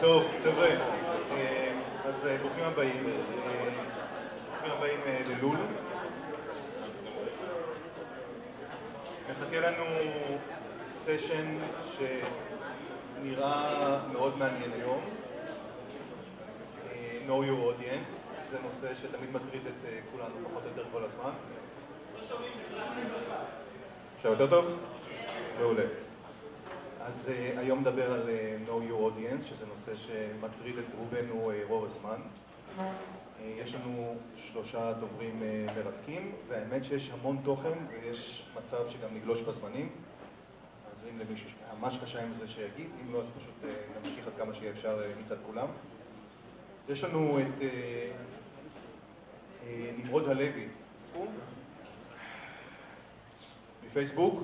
טוב, חבר'ה, אה, אז אה, ברוכים הבאים. אה, ברוכים הבאים ללול. מחכה לנו סשן שנראה מאוד מעניין היום. know your audience, זה נושא שתמיד מטריד את כולנו פחות או יותר כל הזמן. עכשיו יותר טוב? מעולה. אז uh, היום נדבר על uh, know your audience, שזה נושא שמטריד את רובנו uh, רוב הזמן. Uh, יש לנו שלושה דוברים uh, מרתקים, והאמת שיש המון תוכן ויש מצב שגם נגלוש בזמנים. אז אם למישהו ממש קשה עם זה שיגיד, אם לא אז פשוט uh, נמשיך עד כמה שיהיה אפשר uh, מצד כולם. יש לנו את uh, uh, נמרוד הלוי מפייסבוק.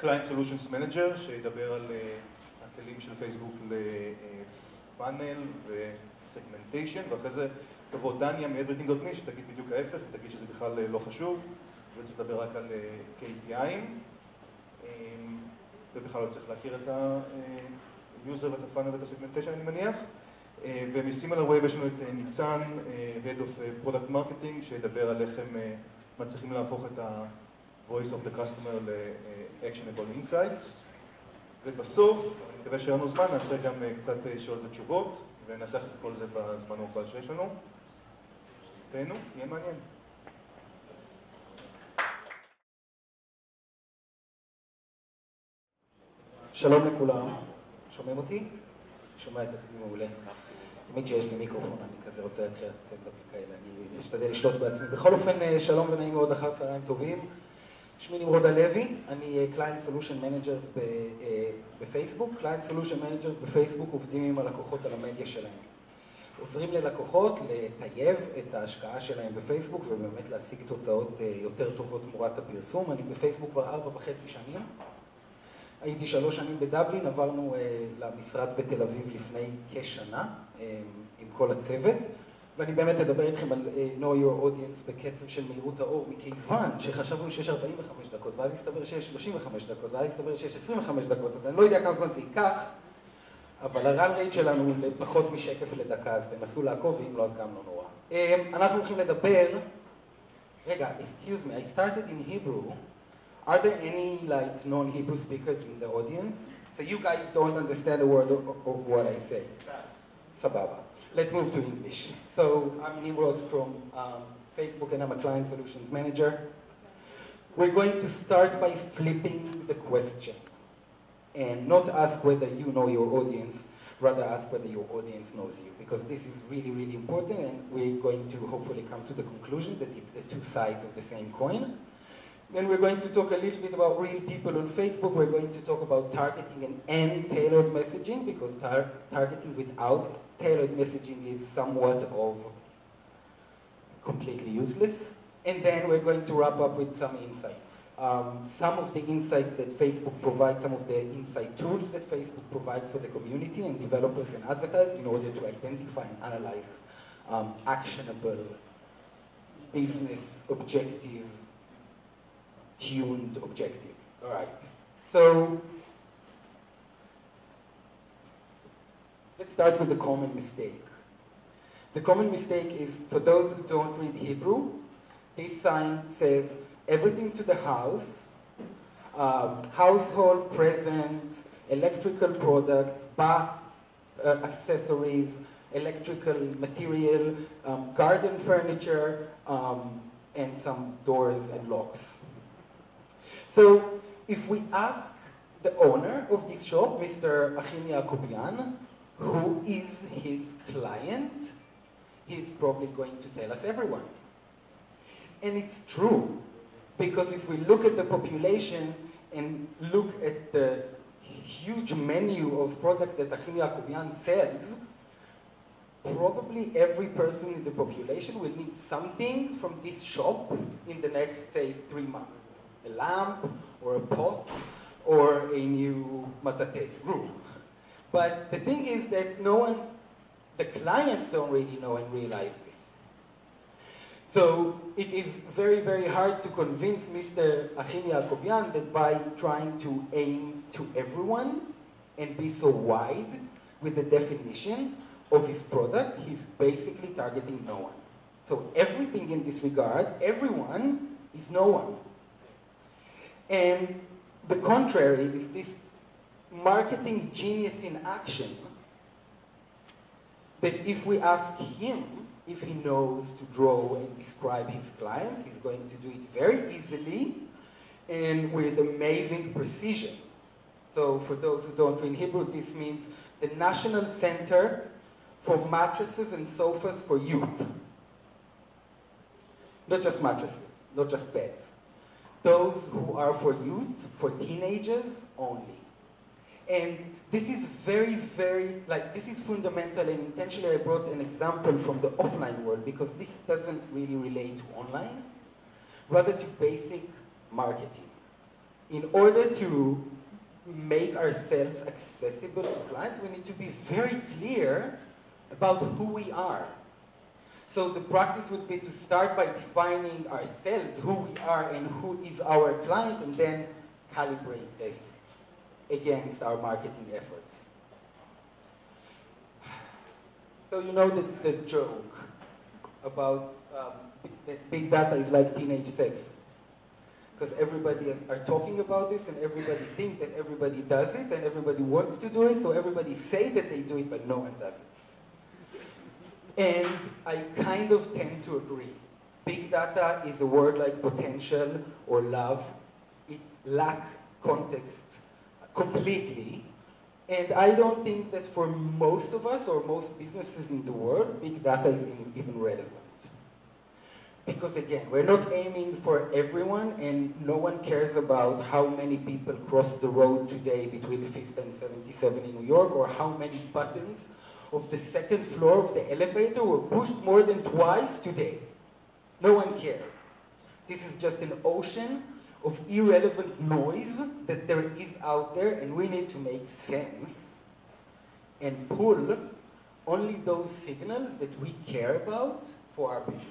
Client Solutions Manager, שידבר על uh, הכלים של פייסבוק לפאנל וסגמנטיישן, ואחרי זה תבוא דניה מ-Everything.me שתגיד בדיוק ההפך, ותגיד שזה בכלל uh, לא חשוב, וצריך לדבר רק על KPI'ים, um, ובכלל לא צריך להכיר את ה-user ואת הפאנל ואת הסגמנטיישן אני מניח. ומסימילר וייב יש לנו את ניצן, Head of Product Marketing, שידבר על איך הם מצליחים להפוך את ה... voice of the customer ל-actionable insights ובסוף, אני מקווה שיהיה לנו זמן, נעשה גם קצת שאלות ותשובות וננסח את כל זה בזמן המוגבל שיש לנו. תהנו, יהיה מעניין. שלום לכולם, שומעים אותי? שומע את עצמי מעולה. תמיד שיש לי מיקרופון, אני כזה רוצה להתחיל לעשות סטנדאפ וכאלה, אני אשתדל לשלוט בעצמי. בכל אופן, שלום ונעים מאוד אחר צהריים טובים. שמי נמרוד הלוי, אני Client Solution Managers בפייסבוק. Client Solution Managers בפייסבוק עובדים עם הלקוחות על המדיה שלהם. עוזרים ללקוחות לטייב את ההשקעה שלהם בפייסבוק ובאמת להשיג תוצאות יותר טובות תמורת הפרסום. אני בפייסבוק כבר ארבע וחצי שנים. הייתי שלוש שנים בדבלין, עברנו למשרד בתל אביב לפני כשנה עם כל הצוות. ואני באמת אדבר איתכם על uh, know your audience בקצב של מהירות האור, מכיוון שחשבנו שיש 45 דקות, ואז הסתבר שיש 35 דקות, ואז הסתבר שיש 25 דקות, אז אני לא יודע כמה זמן זה ייקח, אבל הרן רייט שלנו הוא לפחות משקף לדקה, אז תנסו לעקוב, ואם לא, אז גם לא נורא. Um, אנחנו הולכים לדבר, רגע, excuse me, I started in Hebrew, are there any like non-Hebrew speakers in the audience? So you guys don't understand a word of, of what I say. סבבה. Let's move to English. So I'm Nimrod from um, Facebook and I'm a Client Solutions Manager. We're going to start by flipping the question and not ask whether you know your audience, rather ask whether your audience knows you because this is really, really important and we're going to hopefully come to the conclusion that it's the two sides of the same coin. Then we're going to talk a little bit about real people on Facebook. We're going to talk about targeting and, and tailored messaging because tar targeting without tailored messaging is somewhat of completely useless. And then we're going to wrap up with some insights. Um, some of the insights that Facebook provides, some of the insight tools that Facebook provides for the community and developers and advertisers in order to identify and analyze um, actionable, business objective, tuned objective. All right. So let's start with the common mistake. The common mistake is for those who don't read Hebrew, this sign says everything to the house, um, household presents, electrical products, bath uh, accessories, electrical material, um, garden furniture, um, and some doors and locks. So if we ask the owner of this shop, Mr. Achim Yacobian, who is his client, he's probably going to tell us everyone. And it's true, because if we look at the population and look at the huge menu of product that Achim Yacobian sells, probably every person in the population will need something from this shop in the next, say, three months a lamp or a pot or a new matate room. But the thing is that no one, the clients don't really know and realize this. So it is very, very hard to convince Mr. Achim Yacobian that by trying to aim to everyone and be so wide, with the definition of his product, he's basically targeting no one. So everything in this regard, everyone is no one. And the contrary is this marketing genius in action that if we ask him if he knows to draw and describe his clients, he's going to do it very easily and with amazing precision. So for those who don't read Hebrew, this means the National Center for Mattresses and Sofas for Youth. Not just mattresses, not just beds. Those who are for youth, for teenagers only. And this is very, very, like, this is fundamental, and intentionally I brought an example from the offline world because this doesn't really relate to online, rather to basic marketing. In order to make ourselves accessible to clients, we need to be very clear about who we are. So the practice would be to start by defining ourselves, who we are and who is our client, and then calibrate this against our marketing efforts. So you know the, the joke about um, that big data is like teenage sex. Because everybody is, are talking about this and everybody thinks that everybody does it and everybody wants to do it, so everybody say that they do it, but no one does it. And I kind of tend to agree. Big data is a word like potential or love. It lacks context completely. And I don't think that for most of us or most businesses in the world, big data is even relevant. Because again, we're not aiming for everyone and no one cares about how many people cross the road today between 5th and 77 in New York or how many buttons of the second floor of the elevator were pushed more than twice today. No one cares. This is just an ocean of irrelevant noise that there is out there and we need to make sense and pull only those signals that we care about for our business.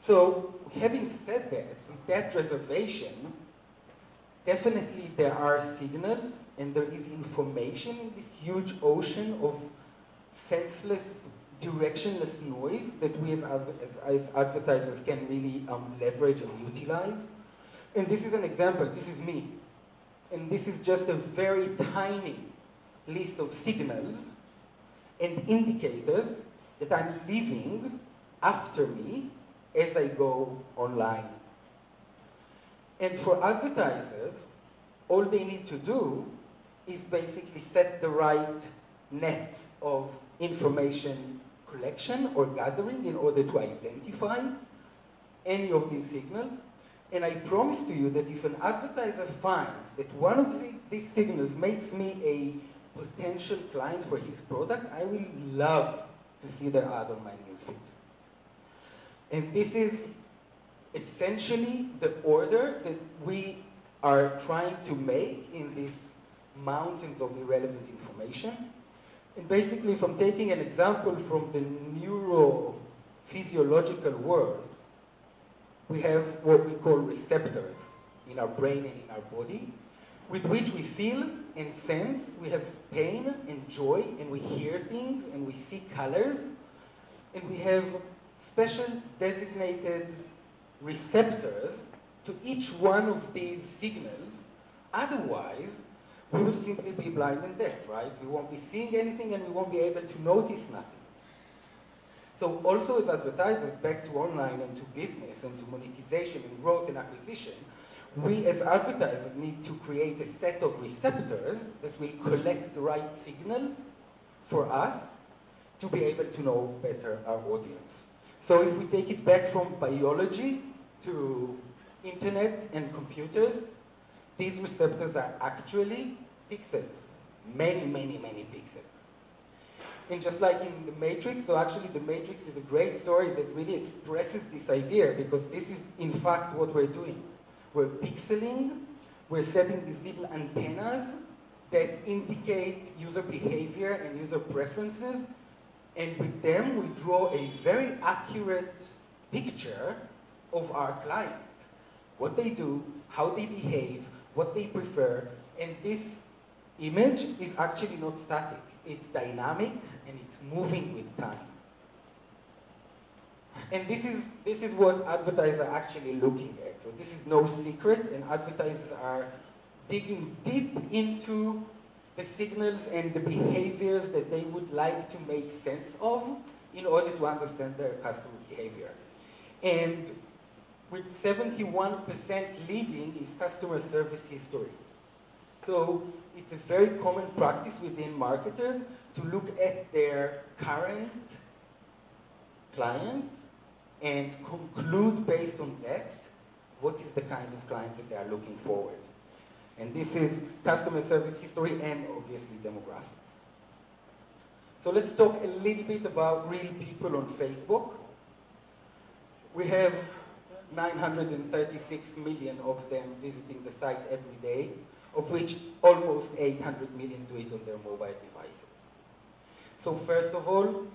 So having said that, with that reservation, definitely there are signals and there is information in this huge ocean of senseless directionless noise that we as, as, advertisers can really um, leverage and utilize. And this is an example, this is me. And this is just a very tiny list of signals and indicators that I'm leaving after me as I go online. And for advertisers, all they need to do is basically set the right net of information collection or gathering in order to identify any of these signals. And I promise to you that if an advertiser finds that one of the, these signals makes me a potential client for his product, I will love to see their ad on my newsfeed. And this is essentially the order that we are trying to make in these mountains of irrelevant information. And basically, if I'm taking an example from the neurophysiological world, we have what we call receptors in our brain and in our body, with which we feel and sense. We have pain and joy, and we hear things, and we see colors, and we have special designated receptors to each one of these signals. Otherwise, we will simply be blind and deaf, right? We won't be seeing anything and we won't be able to notice nothing. So also as advertisers, back to online and to business and to monetization and growth and acquisition, we as advertisers need to create a set of receptors that will collect the right signals for us to be able to know better our audience. So if we take it back from biology to internet and computers, these receptors are actually pixels. Many, many, many pixels. And just like in the Matrix, so actually the Matrix is a great story that really expresses this idea because this is in fact what we're doing. We're pixeling, we're setting these little antennas that indicate user behavior and user preferences, and with them we draw a very accurate picture of our client. What they do, how they behave, what they prefer, and this image is actually not static. It's dynamic and it's moving with time. And this is, this is what advertisers are actually looking at. So this is no secret, and advertisers are digging deep into the signals and the behaviors that they would like to make sense of in order to understand their customer behavior. And with 71% leading is customer service history. So it's a very common practice within marketers to look at their current clients and conclude based on that what is the kind of client that they are looking forward. And this is customer service history and obviously demographics. So let's talk a little bit about real people on Facebook. We have 936 million of them visiting the site every day, of which almost 800 million do it on their mobile devices. So first of all,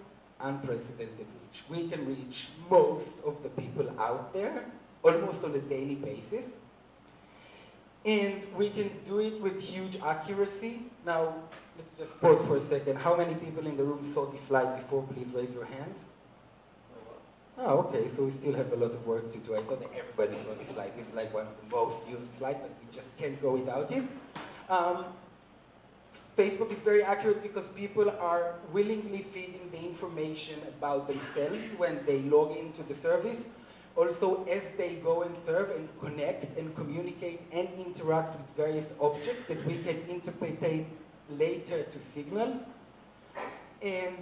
unprecedented reach. We can reach most of the people out there almost on a daily basis. And we can do it with huge accuracy. Now, let's just pause for a second. How many people in the room saw this slide before? Please raise your hand. Oh, okay, so we still have a lot of work to do. I thought everybody saw this slide. This is like one of the most used slides, but we just can't go without it. Um, Facebook is very accurate because people are willingly feeding the information about themselves when they log into the service. Also, as they go and serve and connect and communicate and interact with various objects that we can interpret later to signals. And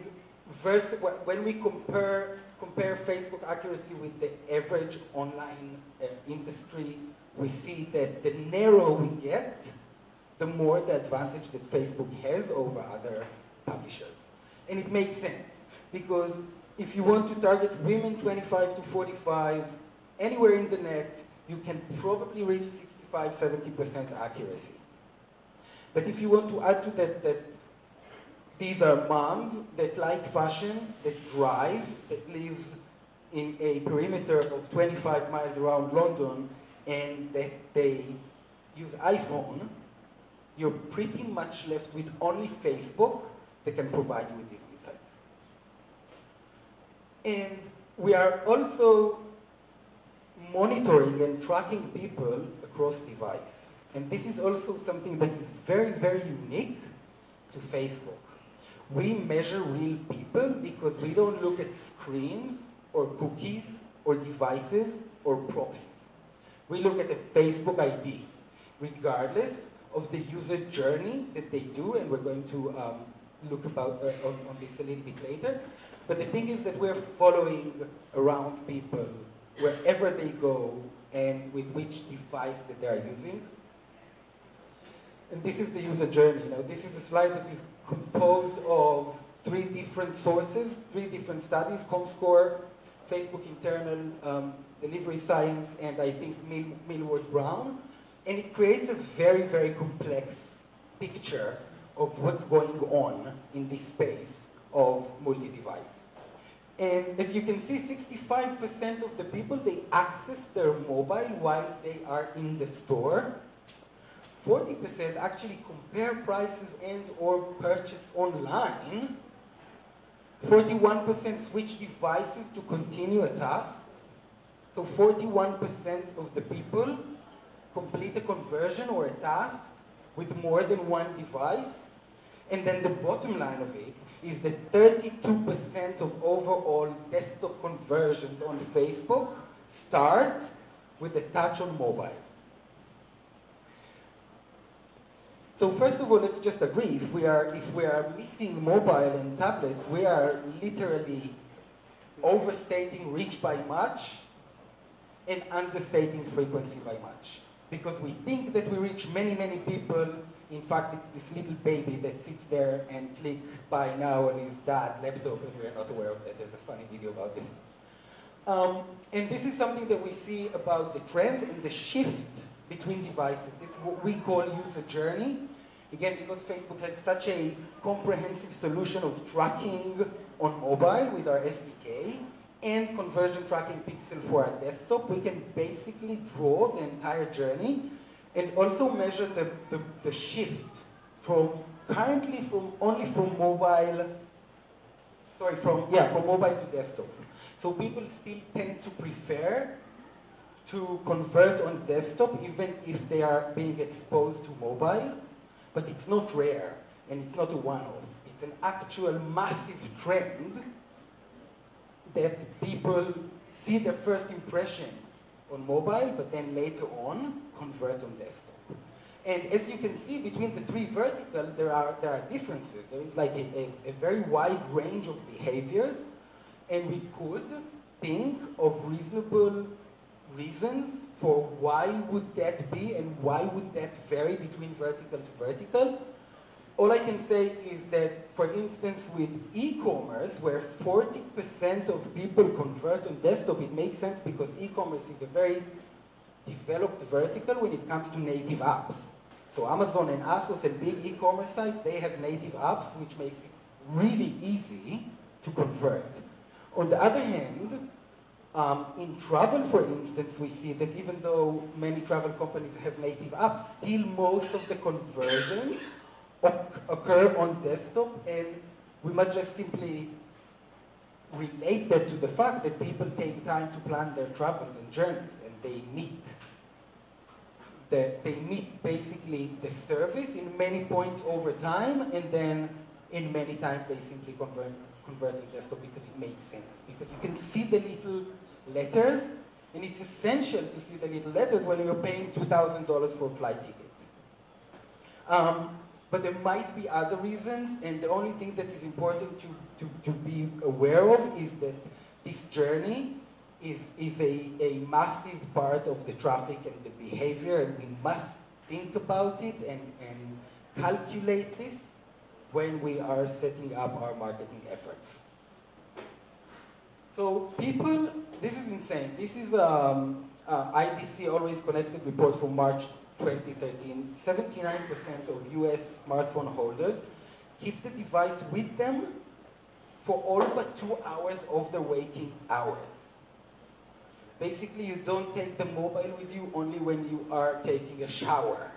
versus, when we compare, compare Facebook accuracy with the average online uh, industry, we see that the narrower we get, the more the advantage that Facebook has over other publishers. And it makes sense because if you want to target women 25 to 45 anywhere in the net, you can probably reach 65, 70% accuracy. But if you want to add to that that these are moms that like fashion, that drive, that lives in a perimeter of 25 miles around London, and that they use iPhone, you're pretty much left with only Facebook that can provide you with these insights. And we are also monitoring and tracking people across device. And this is also something that is very, very unique to Facebook. We measure real people because we don't look at screens or cookies or devices or proxies. We look at the Facebook ID, regardless of the user journey that they do, and we're going to um, look about uh, on, on, this a little bit later. But the thing is that we're following around people wherever they go and with which device that they are using. And this is the user journey. Now, this is a slide that is composed of three different sources, three different studies, ComScore, Facebook internal um, delivery science, and I think Mil Millward Brown. And it creates a very, very complex picture of what's going on in this space of multi-device. And as you can see, 65% of the people, they access their mobile while they are in the store. 40% actually compare prices and or purchase online. 41% switch devices to continue a task. So 41% of the people complete a conversion or a task with more than one device. And then the bottom line of it is that 32% of overall desktop conversions on Facebook start with a touch on mobile. So first of all, let's just agree, if we are, if we are missing mobile and tablets, we are literally overstating reach by much and understating frequency by much because we think that we reach many, many people. In fact, it's this little baby that sits there and click buy now on his dad laptop, and we're not aware of that. There's a funny video about this. Um, and this is something that we see about the trend and the shift between devices. This is what we call user journey. Again, because Facebook has such a comprehensive solution of tracking on mobile with our SDK, and conversion tracking pixel for our desktop, we can basically draw the entire journey and also measure the, the, the shift from currently from only from mobile, sorry, from, yeah, from mobile to desktop. So people still tend to prefer to convert on desktop even if they are being exposed to mobile, but it's not rare and it's not a one-off. It's an actual massive trend that people see their first impression on mobile, but then later on convert on desktop. And as you can see, between the three verticals, there are, there are differences. There is like a, a, a very wide range of behaviors, and we could think of reasonable reasons for why would that be and why would that vary between vertical to vertical. All I can say is that, for instance, with e-commerce, where 40% of people convert on desktop, it makes sense because e-commerce is a very developed vertical when it comes to native apps. So Amazon and ASOS and big e-commerce sites, they have native apps, which makes it really easy to convert. On the other hand, um, in travel, for instance, we see that even though many travel companies have native apps, still most of the conversions occur on desktop, and we might just simply relate that to the fact that people take time to plan their travels and journeys, and they meet. The, they meet basically the service in many points over time, and then in many times they simply convert, convert to desktop because it makes sense. Because you can see the little letters, and it's essential to see the little letters when you're paying $2,000 for a flight ticket. Um, but there might be other reasons, and the only thing that is important to, to, to be aware of is that this journey is, is a, a massive part of the traffic and the behavior, and we must think about it and, and calculate this when we are setting up our marketing efforts. So people, this is insane. This is um, uh, IDC Always Connected report from March 2013, 79% of US smartphone holders keep the device with them for all but two hours of their waking hours. Basically, you don't take the mobile with you only when you are taking a shower.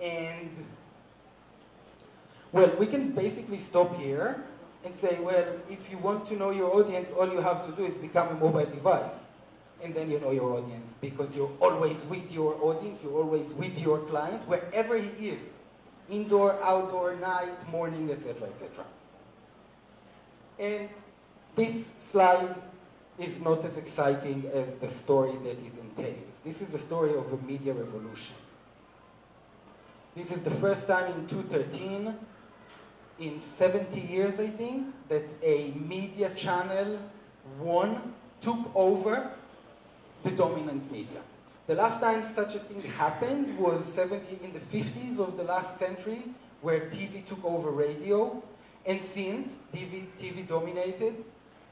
And, well, we can basically stop here and say, well, if you want to know your audience, all you have to do is become a mobile device and then you know your audience because you're always with your audience, you're always with your client, wherever he is, indoor, outdoor, night, morning, etc., etc. And this slide is not as exciting as the story that it entails. This is the story of a media revolution. This is the first time in 2013, in 70 years, I think, that a media channel won, took over the dominant media. The last time such a thing happened was 70, in the 50s of the last century, where TV took over radio, and since TV, TV dominated,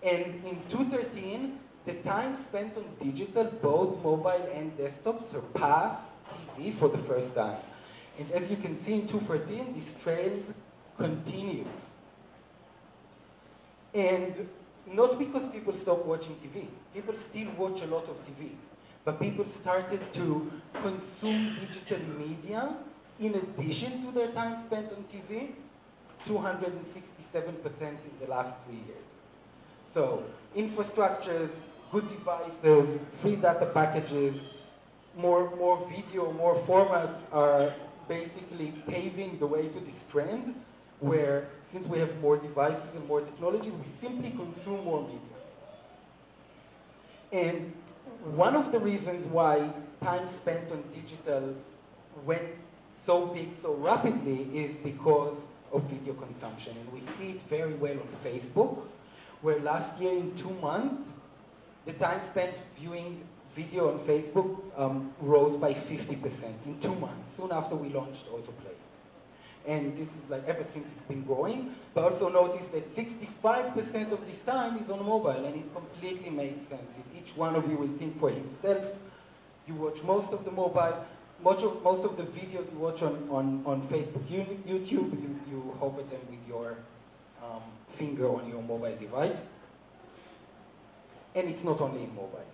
and in 2013, the time spent on digital, both mobile and desktop, surpassed TV for the first time. And as you can see in 2014, this trend continues. And not because people stopped watching TV. People still watch a lot of TV. But people started to consume digital media in addition to their time spent on TV, 267% in the last three years. So infrastructures, good devices, free data packages, more, more video, more formats are basically paving the way to this trend where since we have more devices and more technologies, we simply consume more media. And one of the reasons why time spent on digital went so big so rapidly is because of video consumption. And we see it very well on Facebook, where last year in two months, the time spent viewing video on Facebook um, rose by 50% in two months, soon after we launched Autoplay and this is like ever since it's been growing. But also notice that 65% of this time is on mobile, and it completely makes sense. If each one of you will think for himself, you watch most of the mobile, much of, most of the videos you watch on, on, on Facebook, YouTube, you, you hover them with your um, finger on your mobile device. And it's not only in mobile.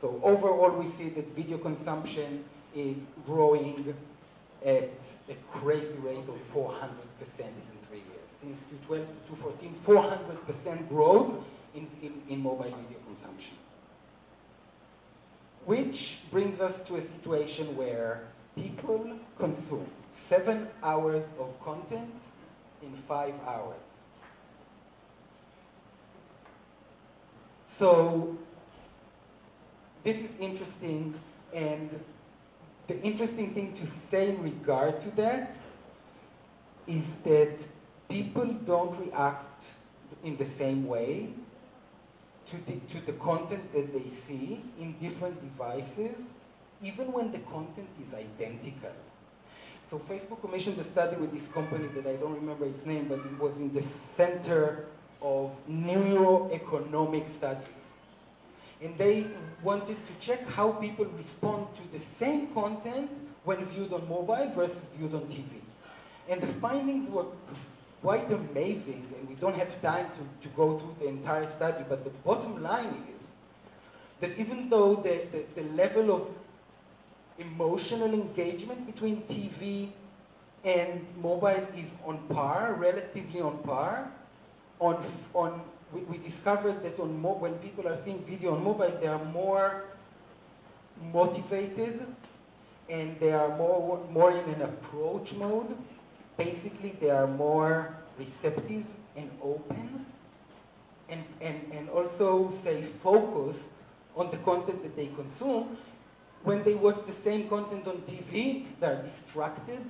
So overall, we see that video consumption is growing at a crazy rate of 400% in three years. Since 2012 to 2014, 400% growth in, in, in mobile video consumption. Which brings us to a situation where people consume seven hours of content in five hours. So this is interesting and the interesting thing to say in regard to that is that people don't react in the same way to the, to the content that they see in different devices, even when the content is identical. So Facebook commissioned a study with this company that I don't remember its name, but it was in the center of neuroeconomic studies. And they wanted to check how people respond to the same content when viewed on mobile versus viewed on TV. And the findings were quite amazing, and we don't have time to, to go through the entire study, but the bottom line is that even though the, the, the level of emotional engagement between TV and mobile is on par, relatively on par, on, on we, we discovered that on when people are seeing video on mobile, they are more motivated and they are more, more in an approach mode. Basically, they are more receptive and open and, and, and also, say, focused on the content that they consume. When they watch the same content on TV, they are distracted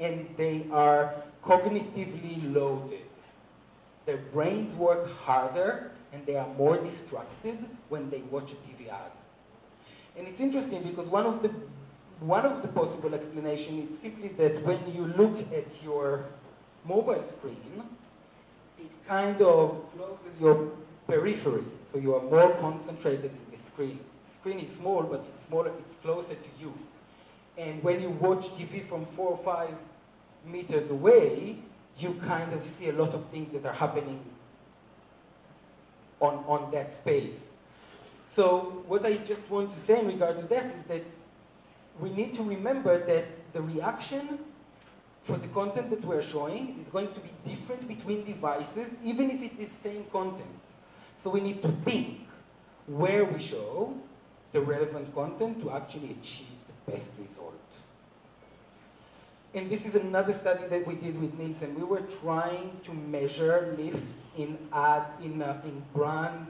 and they are cognitively loaded. Their brains work harder and they are more distracted when they watch a TV ad. And it's interesting because one of the, one of the possible explanations is simply that when you look at your mobile screen, it kind of closes your periphery, so you are more concentrated in the screen. The screen is small, but it's smaller, it's closer to you. And when you watch TV from four or five meters away, you kind of see a lot of things that are happening on, on that space. So what I just want to say in regard to that is that we need to remember that the reaction for the content that we're showing is going to be different between devices, even if it is same content. So we need to think where we show the relevant content to actually achieve the best result. And this is another study that we did with Nielsen. We were trying to measure lift in ad in, uh, in brand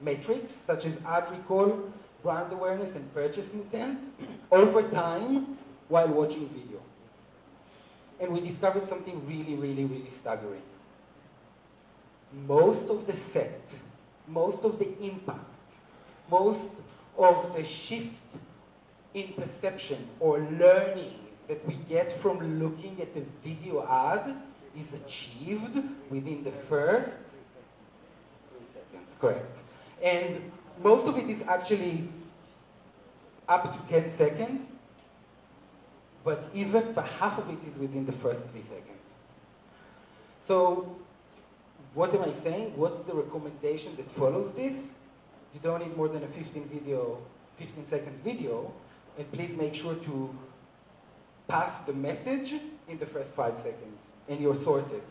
metrics, such as ad recall, brand awareness, and purchase intent over time while watching video. And we discovered something really, really, really staggering. Most of the set, most of the impact, most of the shift in perception or learning that we get from looking at the video ad is achieved within the first three seconds, correct. And most of it is actually up to 10 seconds, but even half of it is within the first three seconds. So what am I saying? What's the recommendation that follows this? You don't need more than a 15 video, 15 seconds video, and please make sure to pass the message in the first five seconds, and you're sorted.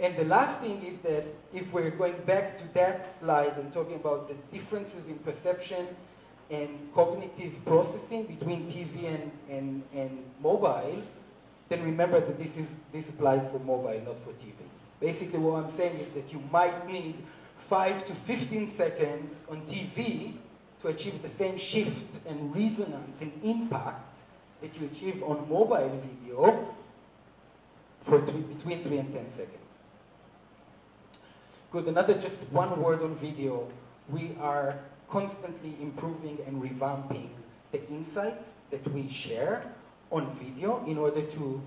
And the last thing is that if we're going back to that slide and talking about the differences in perception and cognitive processing between TV and, and, and mobile, then remember that this, is, this applies for mobile, not for TV. Basically what I'm saying is that you might need 5 to 15 seconds on TV to achieve the same shift and resonance and impact that you achieve on mobile video for three, between 3 and 10 seconds. Good, another just one word on video. We are constantly improving and revamping the insights that we share on video in order to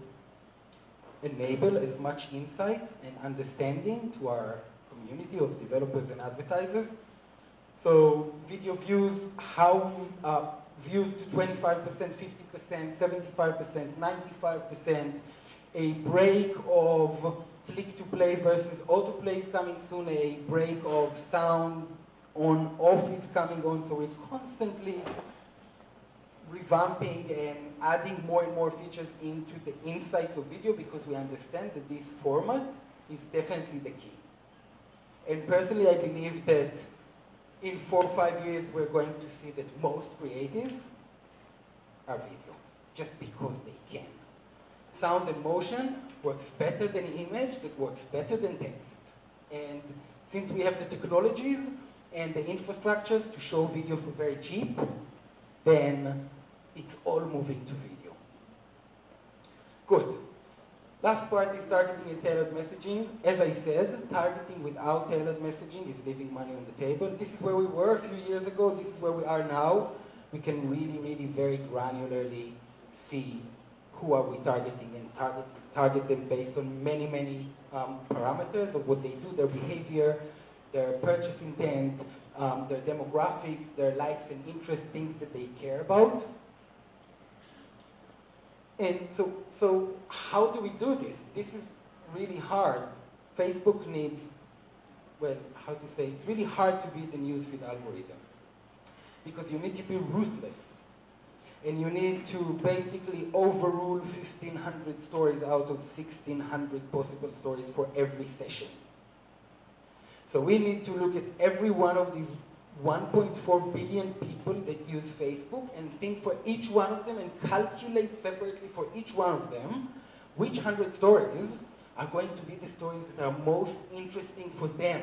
enable as much insights and understanding to our community of developers and advertisers. So video views, how uh, views to 25%, 50%, 75%, 95%, a break of click-to-play versus autoplay is coming soon, a break of sound on off is coming on, so we're constantly revamping and adding more and more features into the insights of video because we understand that this format is definitely the key. And personally, I believe that in four or five years, we're going to see that most creatives are video, just because they can. Sound and motion works better than image, that works better than text. And since we have the technologies and the infrastructures to show video for very cheap, then it's all moving to video. Good. Last part is targeting and tailored messaging. As I said, targeting without tailored messaging is leaving money on the table. This is where we were a few years ago. This is where we are now. We can really, really very granularly see who are we targeting and target, target them based on many, many um, parameters of what they do, their behavior, their purchase intent, um, their demographics, their likes and interests, things that they care about. And so, so how do we do this? This is really hard. Facebook needs, well, how to say, it's really hard to beat the newsfeed algorithm. Because you need to be ruthless. And you need to basically overrule 1,500 stories out of 1,600 possible stories for every session. So we need to look at every one of these 1.4 billion people that use Facebook and think for each one of them and calculate separately for each one of them which 100 stories are going to be the stories that are most interesting for them.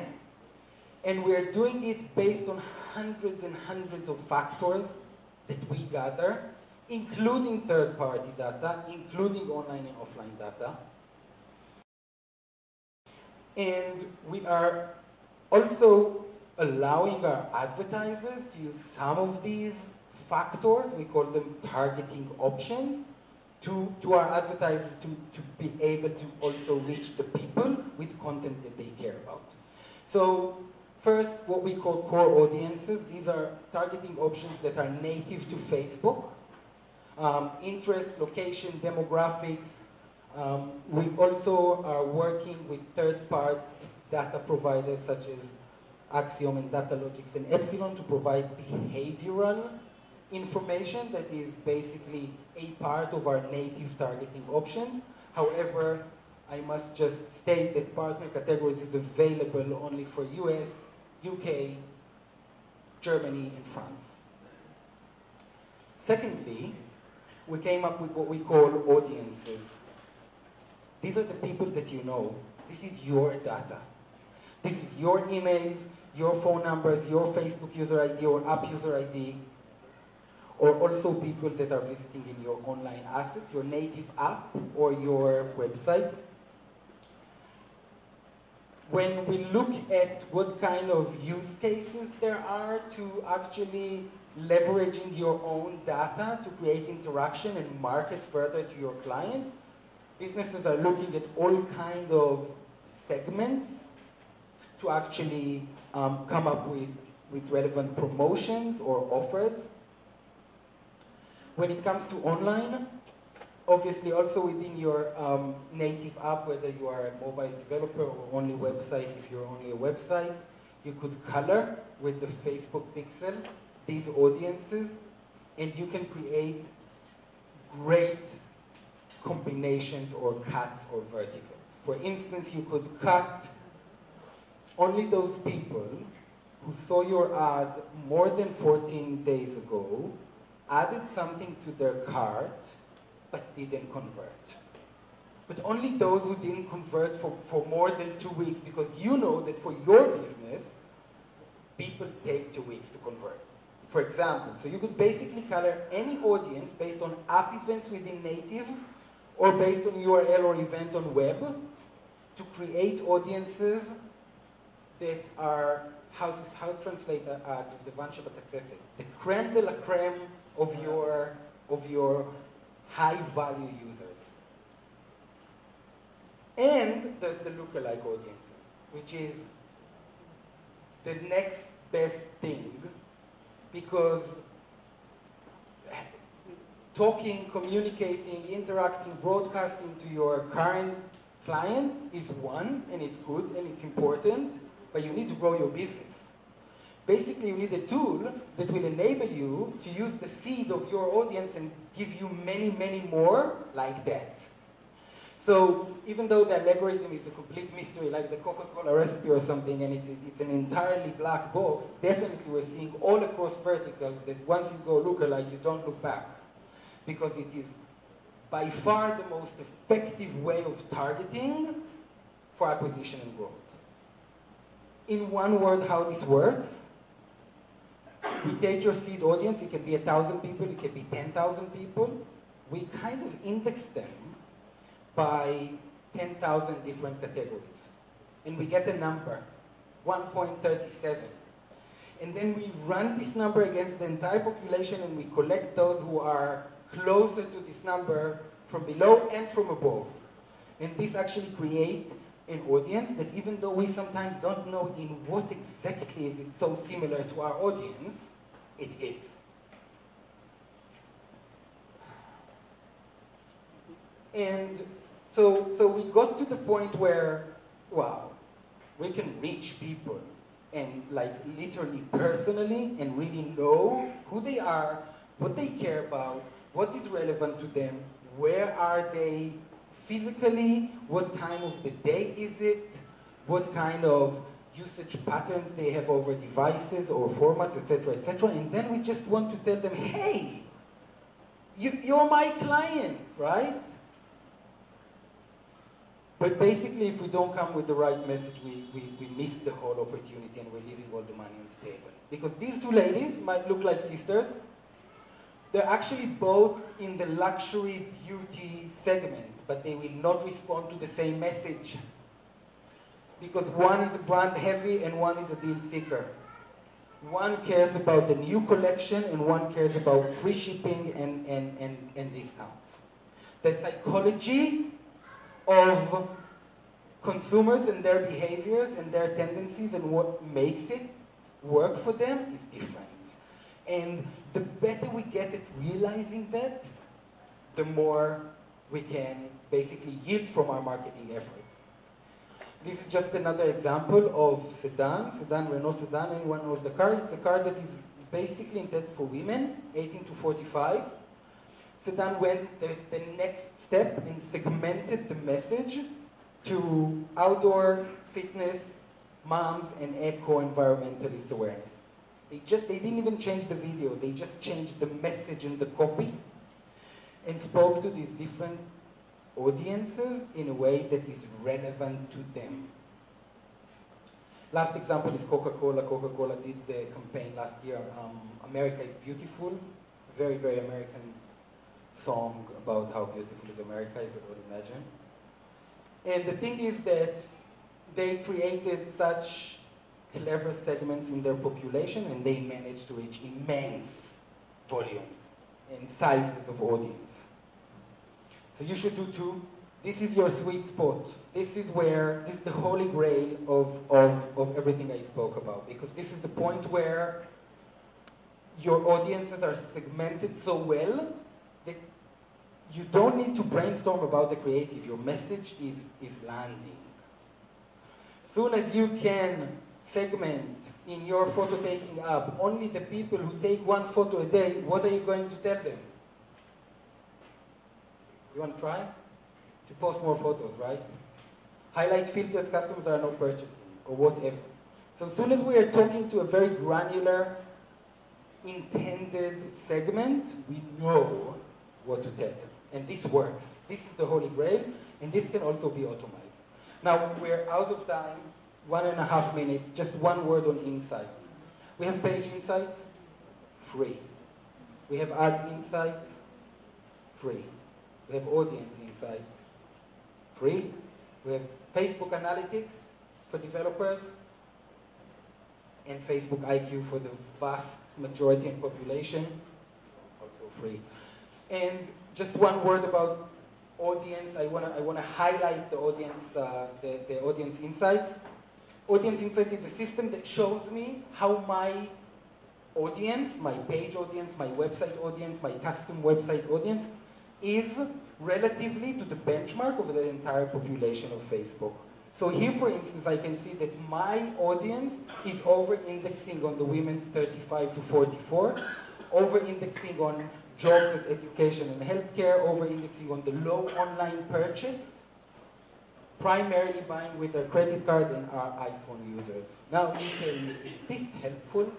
And we're doing it based on hundreds and hundreds of factors that we gather, including third-party data, including online and offline data. And we are also allowing our advertisers to use some of these factors, we call them targeting options, to, to our advertisers to, to be able to also reach the people with content that they care about. So first, what we call core audiences. These are targeting options that are native to Facebook. Um, interest, location, demographics. Um, we also are working with third-party data providers such as Acxiom and Datalogix and Epsilon to provide behavioral information that is basically a part of our native targeting options. However, I must just state that partner categories is available only for US, UK, Germany, and France. Secondly, we came up with what we call audiences. These are the people that you know. This is your data. This is your emails, your phone numbers, your Facebook user ID or app user ID, or also people that are visiting in your online assets, your native app or your website. When we look at what kind of use cases there are to actually leveraging your own data to create interaction and market further to your clients, businesses are looking at all kind of segments to actually um, come up with, with relevant promotions or offers. When it comes to online, obviously also within your um, native app, whether you are a mobile developer or only website, if you're only a website, you could color with the Facebook pixel these audiences and you can create great combinations or cuts or verticals. For instance, you could cut only those people who saw your ad more than 14 days ago, added something to their cart, but didn't convert. But only those who didn't convert for, for more than two weeks, because you know that for your business, people take two weeks to convert. For example, so you could basically color any audience based on app events within native, or based on URL or event on web, to create audiences that are, how to, how to translate הדובדבן שבקצפת, the creme de la creme of your, of your high value users. And there's the lookalike audiences, which is the next best thing because talking, communicating, interacting, broadcasting to your current client is one, and it's good, and it's important, but you need to grow your business. basically you need a tool that will enable you to use the seed of your audience and give you many, many more like that. So even though the algorithm is a complete mystery, like the Coca-Cola recipe or something, and it's, it's an entirely black box, definitely we're seeing all across verticals that once you go look alike, you don't look back. Because it is by far the most effective way of targeting for acquisition and growth. In one word, how this works, we take your seed audience, it can be a thousand people, it can be 10,000 people, we kind of index them by 10,000 different categories. And we get a number, 1.37. And then we run this number against the entire population and we collect those who are closer to this number from below and from above. And this actually creates an audience that even though we sometimes don't know in what exactly is it so similar to our audience, it is. And so, so we got to the point where, wow, we can reach people and like literally personally and really know who they are, what they care about, what is relevant to them, where are they physically, what time of the day is it, what kind of usage patterns they have over devices or formats, etc., etc. And then we just want to tell them, hey, you, you're my client, right? But basically, if we don't come with the right message, we, we, we miss the whole opportunity and we're leaving all the money on the table. Because these two ladies might look like sisters. They're actually both in the luxury beauty segment, but they will not respond to the same message. Because one is brand heavy and one is a deal seeker. One cares about the new collection and one cares about free shipping and, and, and, and discounts. The psychology of consumers and their behaviors and their tendencies and what makes it work for them is different. And the better we get at realizing that, the more we can basically yield from our marketing efforts. This is just another example of sedan, sedan, Renault sedan, anyone knows the car. It's a car that is basically intended for women, 18 to 45. Sedan went the, the next step and segmented the message to outdoor fitness, moms, and eco-environmentalist awareness. They just, they didn't even change the video, they just changed the message and the copy and spoke to these different audiences in a way that is relevant to them. Last example is Coca-Cola. Coca-Cola did the campaign last year, um, America is Beautiful, very, very American song about how beautiful is America, you could all imagine. And the thing is that they created such clever segments in their population and they managed to reach immense volumes and sizes of audience. So you should do too. This is your sweet spot. This is where, this is the holy grail of, of, of everything I spoke about because this is the point where your audiences are segmented so well that you don't need to brainstorm about the creative. Your message is, is landing. Soon as you can segment in your photo taking app only the people who take one photo a day, what are you going to tell them? You want to try? To post more photos, right? Highlight filters customers are not purchasing, or whatever. So as soon as we are talking to a very granular, intended segment, we know what to tell them. And this works. This is the holy grail, and this can also be automated. Now, we're out of time, one and a half minutes, just one word on insights. We have page insights, free. We have ads insights, free. We have audience insights, free. We have Facebook analytics for developers, and Facebook IQ for the vast majority of population, also free. And just one word about audience. I want to I wanna highlight the audience, uh, the, the audience insights. Audience insight is a system that shows me how my audience, my page audience, my website audience, my custom website audience is relatively to the benchmark of the entire population of Facebook. So here, for instance, I can see that my audience is over-indexing on the women 35 to 44, over-indexing on jobs as education and healthcare, over-indexing on the low online purchase, primarily buying with their credit card and are iPhone users. Now you tell me, is this helpful?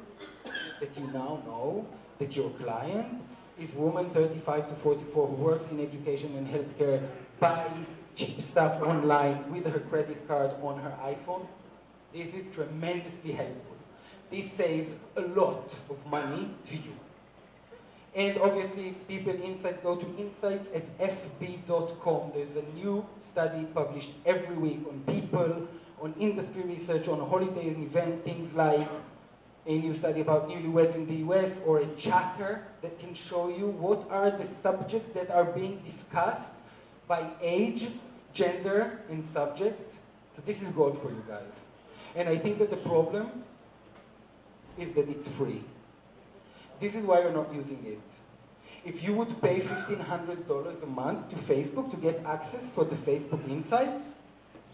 That you now know that your client is woman 35 to 44 who works in education and healthcare, buy cheap stuff online with her credit card on her iPhone? This is tremendously helpful. This saves a lot of money to you. And obviously, People Insights, go to insights at fb.com. There's a new study published every week on people, on industry research, on holiday and event, things like a new study about newlyweds in the US or a chatter that can show you what are the subjects that are being discussed by age, gender, and subject. So this is good for you guys. And I think that the problem is that it's free. This is why you're not using it. If you would pay $1,500 a month to Facebook to get access for the Facebook Insights,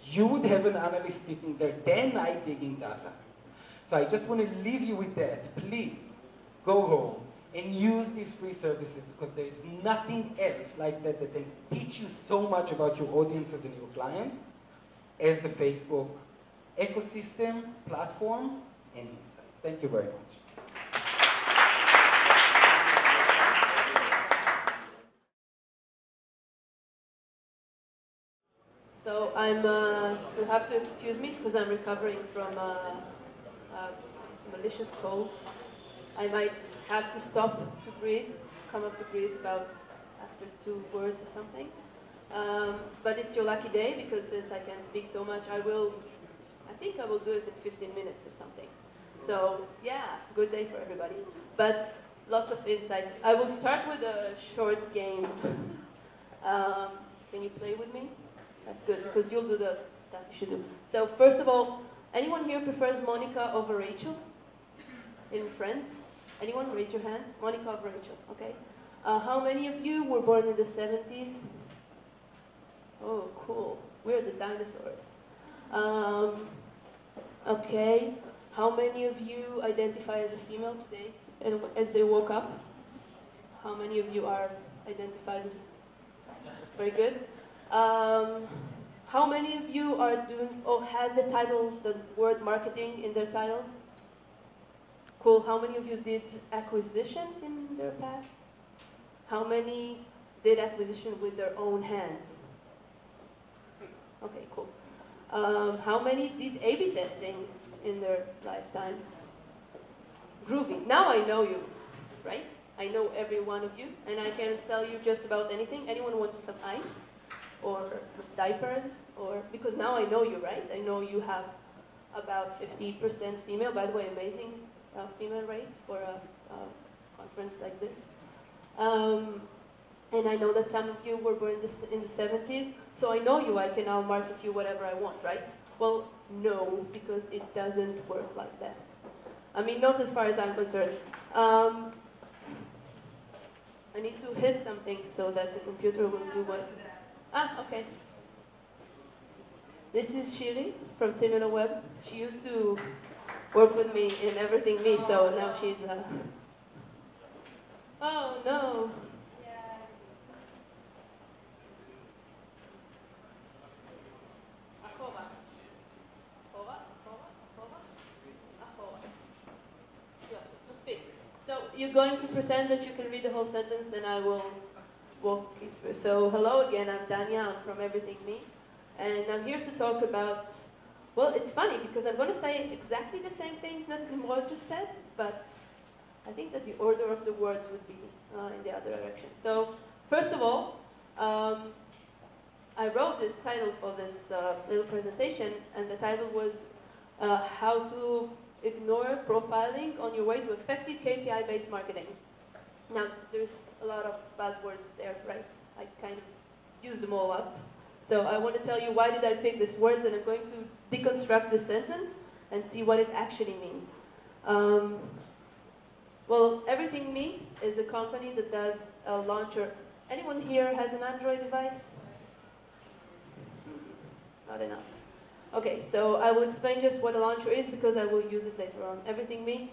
you would have an analyst sitting there day and night digging data. So I just want to leave you with that. Please, go home and use these free services because there is nothing else like that that can teach you so much about your audiences and your clients as the Facebook ecosystem, platform, and insights. Thank you very much. So I'm, uh, you have to excuse me because I'm recovering from uh, a malicious cold. I might have to stop to breathe, come up to breathe about after two words or something. Um, but it's your lucky day because since I can speak so much, I will, I think I will do it in 15 minutes or something. So yeah, good day for everybody. But lots of insights. I will start with a short game. Um, can you play with me? That's good, because you'll do the stuff you should do. So first of all, anyone here prefers Monica over Rachel in Friends? Anyone? Raise your hand. Monica over Rachel, okay. Uh, how many of you were born in the 70s? Oh, cool. We're the dinosaurs. Um, okay. How many of you identify as a female today and as they woke up? How many of you are identified as... Very good. Um, how many of you are doing, or has the title, the word marketing in their title? Cool. How many of you did acquisition in their past? How many did acquisition with their own hands? Okay, cool. Um, how many did A-B testing in their lifetime? Groovy. Now I know you, right? I know every one of you, and I can sell you just about anything. Anyone wants some ice? Or diapers, or because now I know you, right? I know you have about 50% female. By the way, amazing uh, female rate for a, a, conference like this. Um, and I know that some of you were born in the 70s, so I know you. I can now market you whatever I want, right? Well, no, because it doesn't work like that. I mean, not as far as I'm concerned. Um, I need to hit something so that the computer will do what Ah, okay. This is Shiri from SimilarWeb. She used to work with me in Everything Me, so now she's, uh... Oh, no. So you're going to pretend that you can read the whole sentence, and I will walk you through. So hello again, I'm Danya, I'm from Everything Me, and I'm here to talk about, well, it's funny because I'm going to say exactly the same things that Nimrod just said, but I think that the order of the words would be uh, in the other direction. So first of all, um, I wrote this title for this uh, little presentation, and the title was uh, How to Ignore Profiling on Your Way to Effective KPI-Based Marketing. Now, there's a lot of buzzwords there, right? I kind of used them all up. So I want to tell you why did I pick these words, and I'm going to deconstruct the sentence and see what it actually means. Um, well, Everything Me is a company that does a launcher. Anyone here has an Android device? Not enough. Okay, so I will explain just what a launcher is because I will use it later on. Everything Me.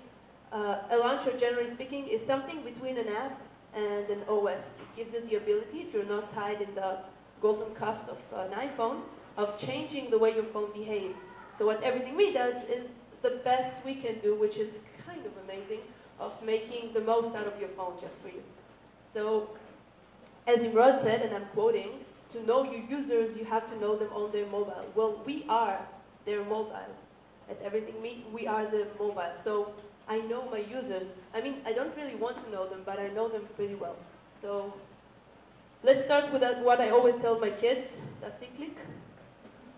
Uh, a launcher, generally speaking, is something between an app and an OS. It gives you the ability, if you're not tied in the golden cuffs of an iPhone, of changing the way your phone behaves. So what Everything Me does is the best we can do, which is kind of amazing, of making the most out of your phone just for you. So, as Nimrod said, and I'm quoting, to know your users, you have to know them on their mobile. Well, we are their mobile. At Everything Me, we are the mobile. So I know my users. I mean, I don't really want to know them, but I know them pretty well. So let's start with what I always tell my kids, that's the click.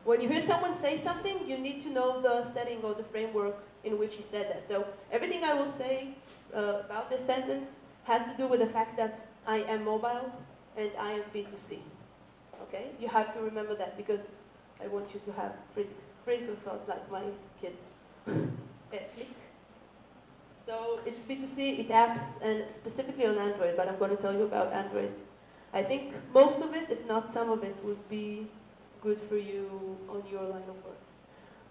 When you hear someone say something, you need to know the setting or the framework in which he said that. So everything I will say uh, about this sentence has to do with the fact that I am mobile and I am B2C. Okay? You have to remember that because I want you to have critical thought like my kids. So it's B2C, it apps, and specifically on Android, but I'm going to tell you about Android. I think most of it, if not some of it, would be good for you on your line of work.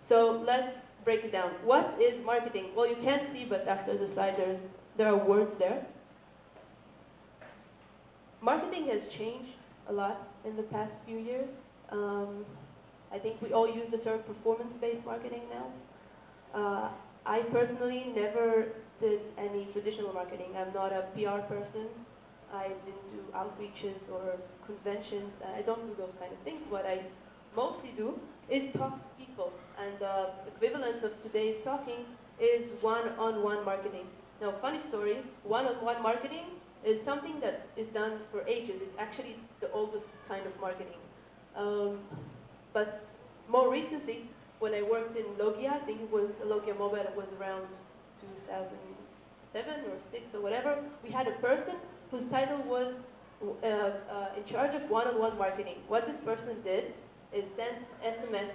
So let's break it down. What is marketing? Well, you can't see, but after the slide, there's, there are words there. Marketing has changed a lot in the past few years. Um, I think we all use the term performance-based marketing now. Uh, I personally never did any traditional marketing. I'm not a PR person. I didn't do outreaches or conventions. I don't do those kind of things. What I mostly do is talk to people. And the equivalence of today's talking is one-on-one -on -one marketing. Now, funny story, one-on-one -on -one marketing is something that is done for ages. It's actually the oldest kind of marketing. Um, but more recently, when I worked in Logia, I think it was Logia Mobile, it was around 2007 or 6 or whatever, we had a person whose title was uh, uh, in charge of one-on-one -on -one marketing. What this person did is sent SMS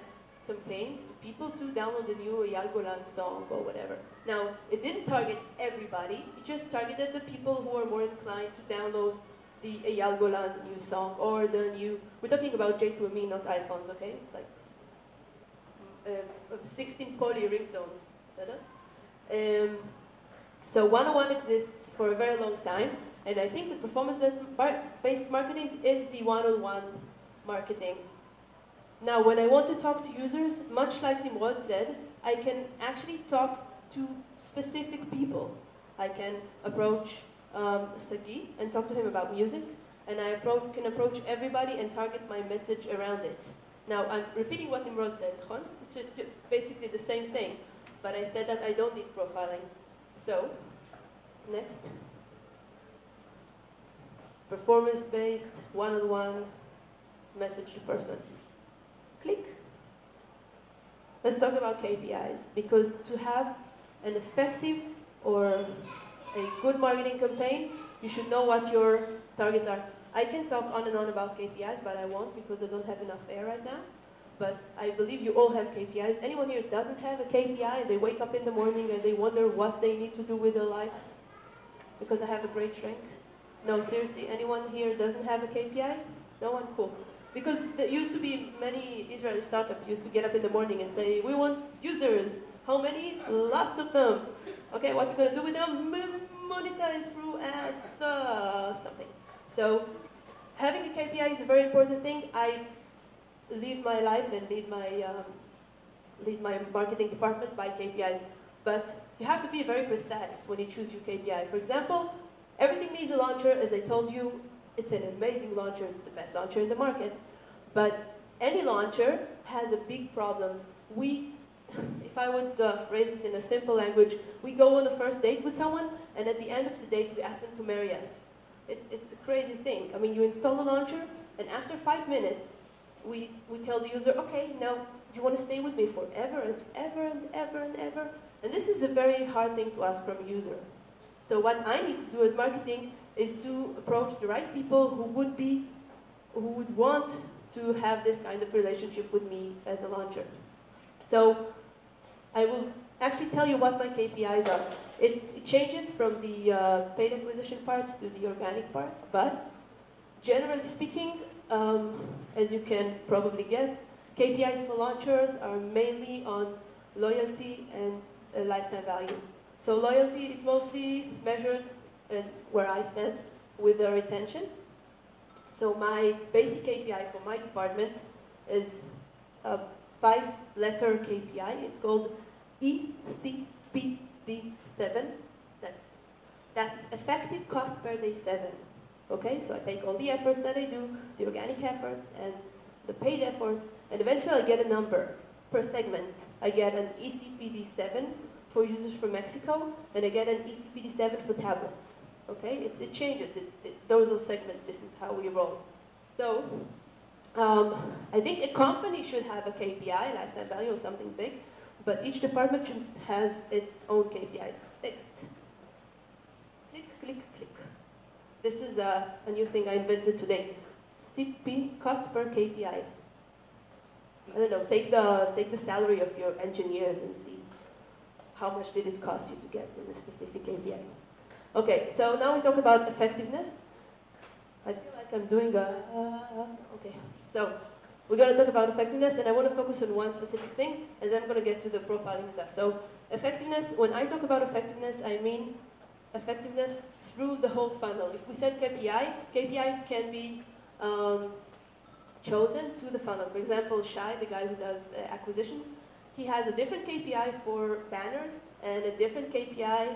campaigns to people to download the new Eyal Golan song or whatever. Now, it didn't target everybody, it just targeted the people who are more inclined to download the Eyal Golan new song or the new, we're talking about J2ME, not iPhones, okay? It's like uh, 16 poly ringtones, um, so one-on-one exists for a very long time, and I think the performance-based marketing is the one-on-one marketing. Now, when I want to talk to users, much like Nimrod said, I can actually talk to specific people. I can approach um, Sagi and talk to him about music, and I approach, can approach everybody and target my message around it. Now, I'm repeating what Nimrod said, basically the same thing, but I said that I don't need profiling. So, next. Performance-based, one-on-one, message to person. Click. Let's talk about KPIs, because to have an effective or a good marketing campaign, you should know what your targets are. I can talk on and on about KPIs, but I won't because I don't have enough air right now. But I believe you all have KPIs. Anyone here doesn't have a KPI they wake up in the morning and they wonder what they need to do with their lives? Because I have a great shrink? No, seriously, anyone here doesn't have a KPI? No one? Cool. Because there used to be many Israeli startups used to get up in the morning and say, we want users. How many? Lots of them. Okay, what we're going to do with them? Monetize through ads, uh, something. So having a KPI is a very important thing. I live my life and lead my, um, lead my marketing department by KPIs. But you have to be very precise when you choose your KPI. For example, Everything Me's a launcher. As I told you, it's an amazing launcher. It's the best launcher in the market. But any launcher has a big problem. We, if I would uh, phrase it in a simple language, we go on a first date with someone, and at the end of the date, we ask them to marry us. It's, it's a crazy thing. I mean, you install the launcher, and after five minutes, we, we tell the user, okay, now you want to stay with me forever and ever and ever and ever? And this is a very hard thing to ask from a user. So what I need to do as marketing is to approach the right people who would be, who would want to have this kind of relationship with me as a launcher. So I will actually tell you what my KPIs are. It, changes from the uh, paid acquisition part to the organic part, but generally speaking, um, as you can probably guess, KPIs for launchers are mainly on loyalty and uh, lifetime value. So loyalty is mostly measured, and where I stand, with the retention. So my basic KPI for my department is a five-letter KPI. It's called ECPD7. That's, that's effective cost per day seven. Okay, so I take all the efforts that I do, the organic efforts and the paid efforts, and eventually I get a number per segment. I get an ECPD7 for users from Mexico, and I get an ECPD7 for tablets. Okay, it, it changes. It's, it, those are segments. This is how we roll. So um, I think a company should have a KPI, lifetime value, or something big, but each department has its own KPIs. Next. Click, click, click. This is a, a new thing I invented today. CP, cost per KPI. I don't know, take the, take the salary of your engineers and see how much did it cost you to get in a specific KPI. Okay, so now we talk about effectiveness. I feel like I'm doing a, uh, okay. So we're gonna talk about effectiveness and I wanna focus on one specific thing and then I'm gonna get to the profiling stuff. So effectiveness, when I talk about effectiveness, I mean effectiveness through the whole funnel. If we said KPI, KPIs can be um, chosen to the funnel. For example, Shai, the guy who does uh, acquisition, he has a different KPI for banners and a different KPI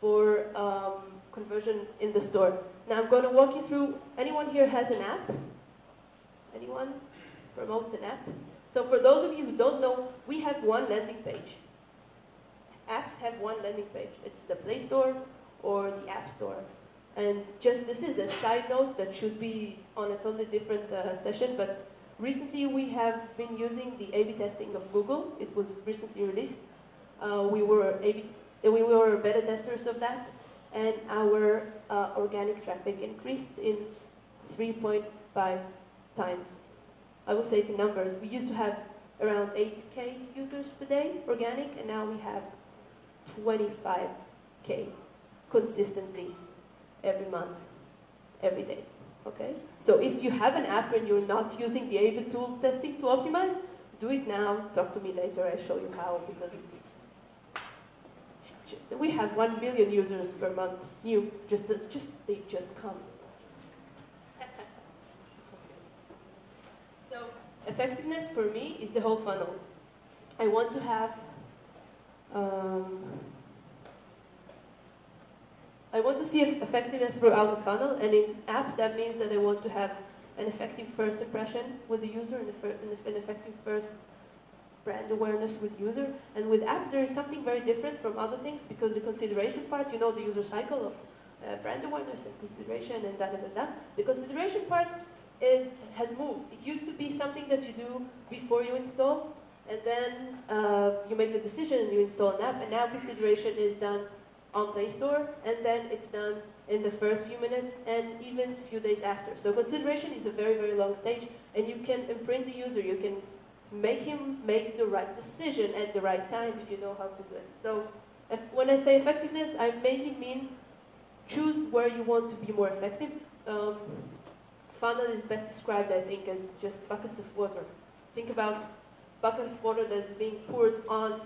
for um, conversion in the store. Now I'm going to walk you through, anyone here has an app? Anyone promotes an app? So for those of you who don't know, we have one landing page. Apps have one landing page. It's the Play Store or the App Store. And just this is a side note that should be on a totally different uh, session, but recently we have been using the A-B testing of Google. It was recently released. Uh, we were we were beta testers of that, and our uh, organic traffic increased in 3.5 times. I will say the numbers. We used to have around 8K users per day organic, and now we have 25K consistently every month, every day. Okay? So if you have an app and you're not using the A-B tool testing to optimize, do it now. Talk to me later. I'll show you how because it's we have 1 billion users per month, new, just, just they just come. so effectiveness for me is the whole funnel. I want to have, um, I want to see effectiveness throughout the funnel, and in apps that means that I want to have an effective first impression with the user and an effective first brand awareness with user. And with apps, there is something very different from other things because the consideration part, you know the user cycle of uh, brand awareness and consideration and da da da da. The consideration part is has moved. It used to be something that you do before you install, and then uh, you make the decision and you install an app, and now consideration is done on Play Store, and then it's done in the first few minutes and even a few days after. So consideration is a very, very long stage, and you can imprint the user. You can make him make the right decision at the right time if you know how to do it. So if, when I say effectiveness, I mainly mean choose where you want to be more effective. Um, funnel is best described, I think, as just buckets of water. Think about bucket of water that's being poured on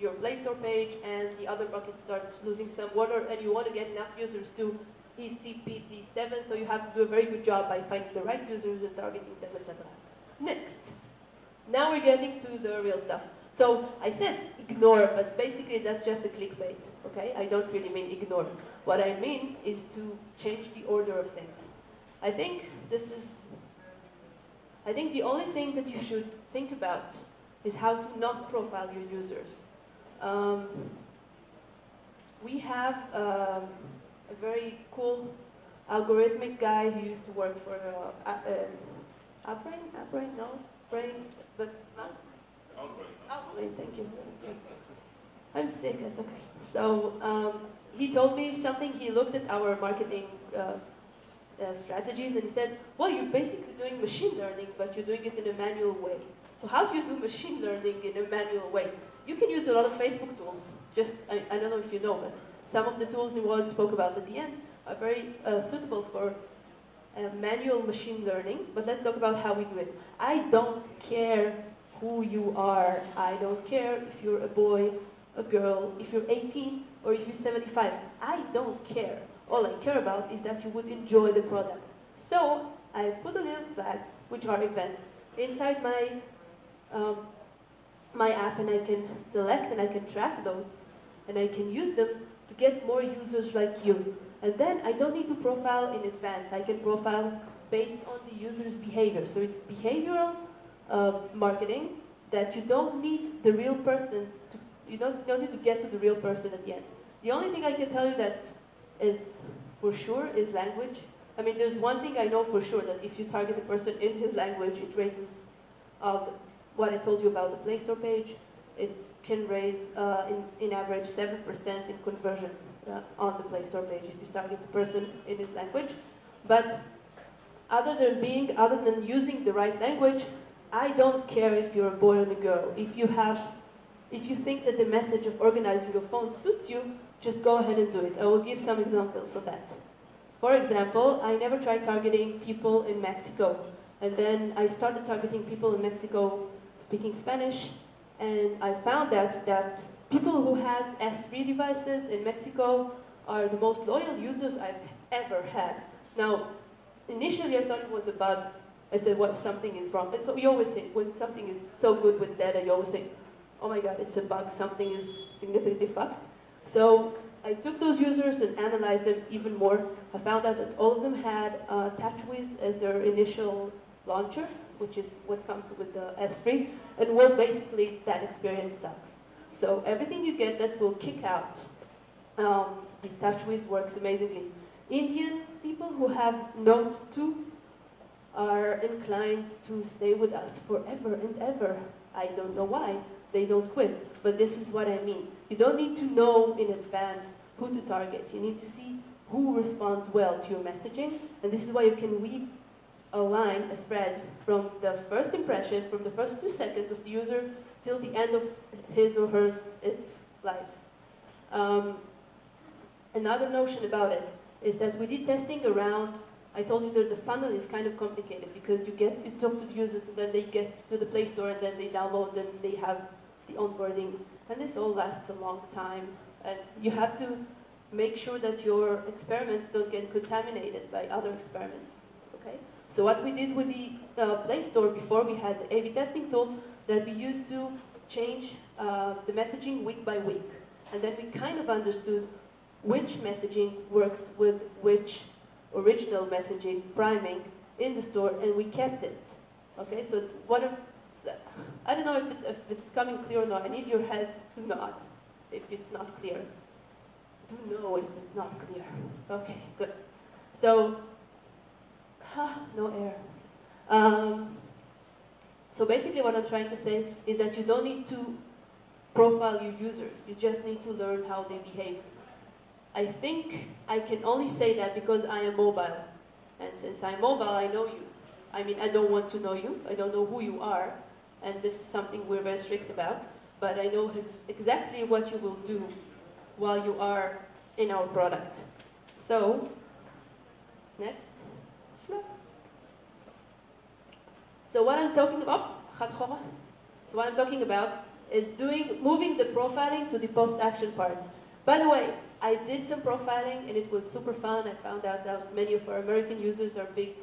your Play Store page and the other bucket starts losing some water and you want to get enough users to ECPD7, so you have to do a very good job by finding the right users and targeting them, etc. Next. Now we're getting to the real stuff. So I said ignore, but basically that's just a clickbait, okay? I don't really mean ignore. What I mean is to change the order of things. I think this is, I think the only thing that you should think about is how to not profile your users. Um, we have um, a very cool algorithmic guy who used to work for uh, uh, Upbrain, Upbrain, no? brain, but not outbrain. thank you. I'm sick, that's okay. So um, he told me something, he looked at our marketing uh, uh, strategies and he said, well, you're basically doing machine learning, but you're doing it in a manual way. So how do you do machine learning in a manual way? You can use a lot of Facebook tools. Just, I, I don't know if you know, but some of the tools Niwal spoke about at the end are very uh, suitable for uh, manual machine learning, but let's talk about how we do it. I don't care who you are. I don't care if you're a boy, a girl, if you're 18 or if you're 75. I don't care. All I care about is that you would enjoy the product. So I put a little flags, which are events, inside my um, my app, and I can select and I can track those, and I can use them to get more users like you. And then I don't need to profile in advance. I can profile based on the user's behavior. So it's behavioral uh, marketing that you don't need the real person to, you don't, don't need to get to the real person at the end. The only thing I can tell you that is for sure is language. I mean, there's one thing I know for sure, that if you target a person in his language, it raises uh, what I told you about the Play Store page. It can raise, uh, in, in average, 7% in conversion uh, on the Play Store page if you target the person in his language. But other than being, other than using the right language, I don't care if you're a boy or a girl. If you have, if you think that the message of organizing your phone suits you, just go ahead and do it. I will give some examples of that. For example, I never tried targeting people in Mexico. And then I started targeting people in Mexico speaking Spanish. And I found out that people who has S3 devices in Mexico are the most loyal users I've ever had. Now, initially I thought it was a bug. I said, what, something is wrong. And so you always say, when something is so good with data, you always say, oh my god, it's a bug, something is significantly fucked. So I took those users and analyzed them even more. I found out that all of them had uh, TouchWiz as their initial launcher, which is what comes with the S3. And well, basically, that experience sucks. So everything you get that will kick out, um, the TouchWiz works amazingly. Indians, people who have Note 2, are inclined to stay with us forever and ever. I don't know why. They don't quit. But this is what I mean. You don't need to know in advance who to target. You need to see who responds well to your messaging. And this is why you can weave a line, a thread, from the first impression, from the first two seconds of the user till the end of his or her its life. Um, another notion about it is that we did testing around I told you that the funnel is kind of complicated because you get you talk to the users and then they get to the Play Store and then they download and they have the onboarding and this all lasts a long time and you have to make sure that your experiments don't get contaminated by other experiments. So what we did with the uh, Play Store before we had the A/B testing tool that we used to change uh, the messaging week by week, and then we kind of understood which messaging works with which original messaging priming in the store and we kept it. Okay, so what if, I don't know if it's, if it's coming clear or not. I need your head to nod if it's not clear. Do know if it's not clear. Okay, good. So, ah, no air. Um, so basically what I'm trying to say is that you don't need to profile your users. You just need to learn how they behave. I think I can only say that because I am mobile. And since I'm mobile, I know you. I mean, I don't want to know you. I don't know who you are. And this is something we're very strict about. But I know ex exactly what you will do while you are in our product. So, next. So what I'm talking about, so what I'm talking about is doing, moving the profiling to the post-action part. By the way, I did some profiling and it was super fun. I found out that many of our American users are big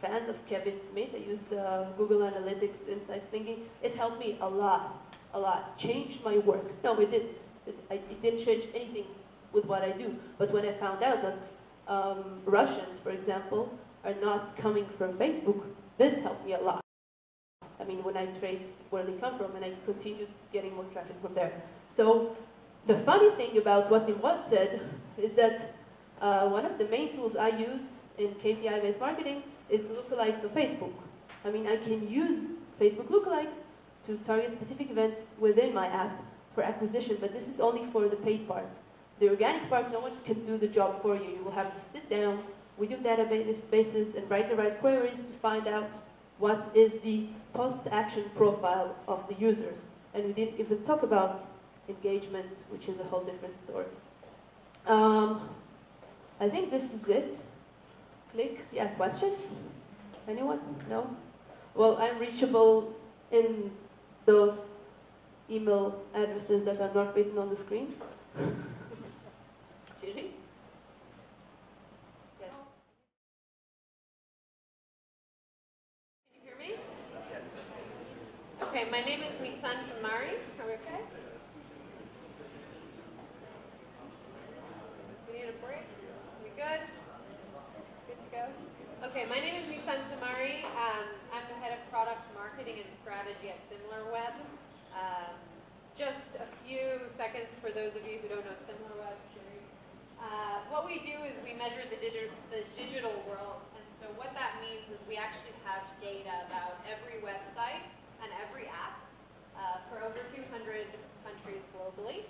fans of Kevin Smith. I used Google Analytics Insight Thinking. It helped me a lot, a lot. Changed my work. No, it didn't. It, I, it didn't change anything with what I do. But when I found out that um, Russians, for example, are not coming from Facebook, this helped me a lot. I mean, when I traced where they come from, and I continued getting more traffic from there. So the funny thing about what Nimrod said is that uh, one of the main tools I use in KPI-based marketing is lookalikes of Facebook. I mean, I can use Facebook lookalikes to target specific events within my app for acquisition, but this is only for the paid part. The organic part, no one can do the job for you. You will have to sit down with your databases and write the right queries to find out what is the post-action profile of the users. And we didn't even talk about engagement, which is a whole different story. Um, I think this is it. Click. Yeah, questions? Anyone? No? Well, I'm reachable in those email addresses that are not written on the screen. Shiri? Yes. Can you hear me? Okay, my name is Nitzan Tamari. Are okay? We need a break? We good? Good to go? Okay, my name is Nitzan Tamari. Um, I'm the head of product marketing and strategy at SimilarWeb. Um, just a few seconds for those of you who don't know SimilarWeb. Uh, what we do is we measure the, digi the digital world, and so what that means is we actually have data about every website and every app uh, for over 200 countries globally.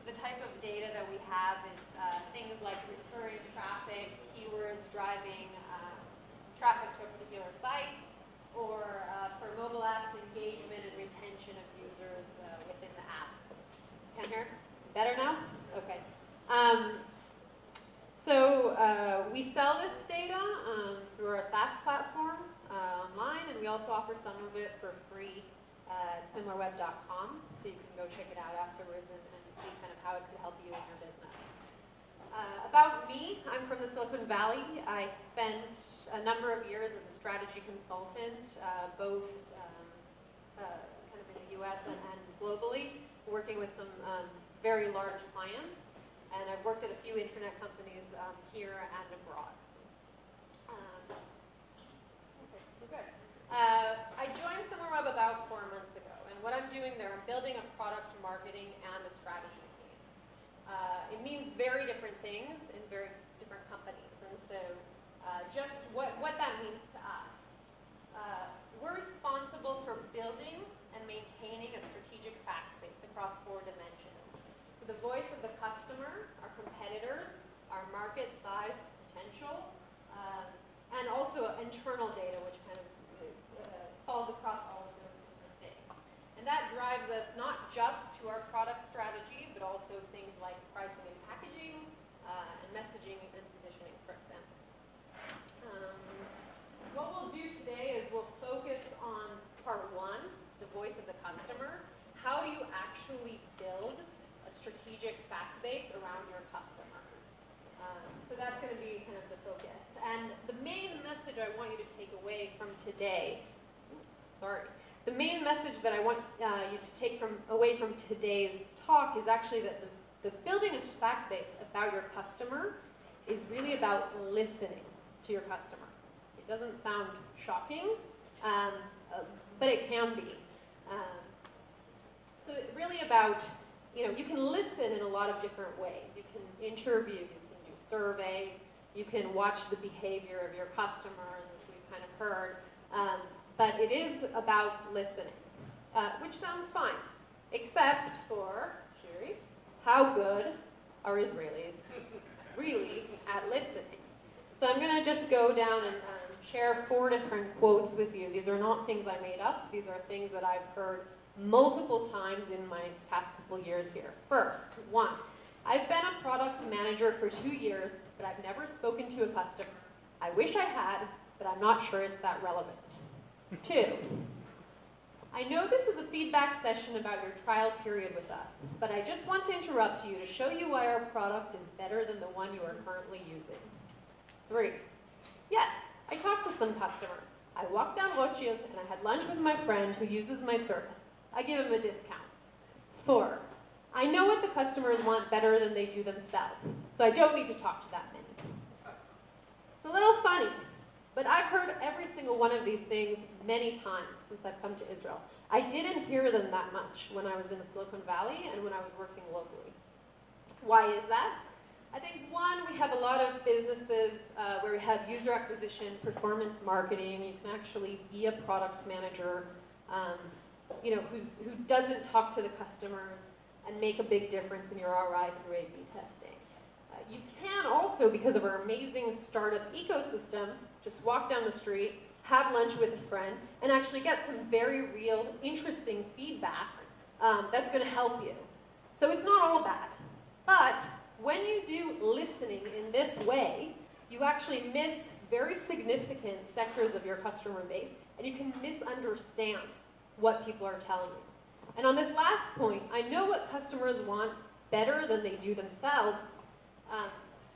So the type of data that we have is uh, things like recurring traffic, keywords driving uh, traffic to a particular site, or uh, for mobile apps, engagement and retention of users uh, within the app. Can hear? Better now? Okay. Um, so uh, we sell this data um, through our SaaS platform uh, online, and we also offer some of it for free at similarweb.com, so you can go check it out afterwards and, and kind of how it could help you in your business. Uh, about me, I'm from the Silicon Valley. I spent a number of years as a strategy consultant, uh, both um, uh, kind of in the U.S. and, and globally, working with some um, very large clients and I've worked at a few internet companies um, here and abroad. Okay. Uh, I joined SimilarWeb about four months ago, and what I'm doing there, I'm building a product marketing and a strategy team. Uh, it means very different things in very different companies, and so uh, just what, what that means to us. Uh, we're responsible for building and maintaining a strategic fact base across four dimensions the voice of the customer, our competitors, our market size potential, um, and also internal data, which kind of uh, falls across all of those different things. And that drives us not just to our product strategy, but also things like pricing and packaging, uh, and messaging and positioning, for example. Um, what we'll do today is we'll focus on part one, the voice of the customer. How do you actually build a strategic fact base around your customers. Um, so that's going to be kind of the focus. And the main message I want you to take away from today, sorry, the main message that I want uh, you to take from away from today's talk is actually that the, the building a fact base about your customer is really about listening to your customer. It doesn't sound shocking, um, uh, but it can be. Um, so it's really about you know, you can listen in a lot of different ways. You can interview, you can do surveys, you can watch the behavior of your customers, as we've kind of heard. Um, but it is about listening, uh, which sounds fine, except for, Shiri, how good are Israelis really at listening? So I'm going to just go down and um, share four different quotes with you. These are not things I made up. These are things that I've heard multiple times in my past couple years here. First, one, I've been a product manager for two years, but I've never spoken to a customer. I wish I had, but I'm not sure it's that relevant. Two, I know this is a feedback session about your trial period with us, but I just want to interrupt you to show you why our product is better than the one you are currently using. Three, yes, I talked to some customers. I walked down Rothschild and I had lunch with my friend who uses my service. I give them a discount. Four, I know what the customers want better than they do themselves, so I don't need to talk to that many. It's a little funny, but I've heard every single one of these things many times since I've come to Israel. I didn't hear them that much when I was in the Silicon Valley and when I was working locally. Why is that? I think one, we have a lot of businesses uh, where we have user acquisition, performance marketing. You can actually be a product manager. Um, you know, who's, who doesn't talk to the customers and make a big difference in your ROI through A-B testing. Uh, you can also, because of our amazing startup ecosystem, just walk down the street, have lunch with a friend, and actually get some very real, interesting feedback um, that's going to help you. So it's not all bad. But when you do listening in this way, you actually miss very significant sectors of your customer base, and you can misunderstand what people are telling you. And on this last point, I know what customers want better than they do themselves. Um,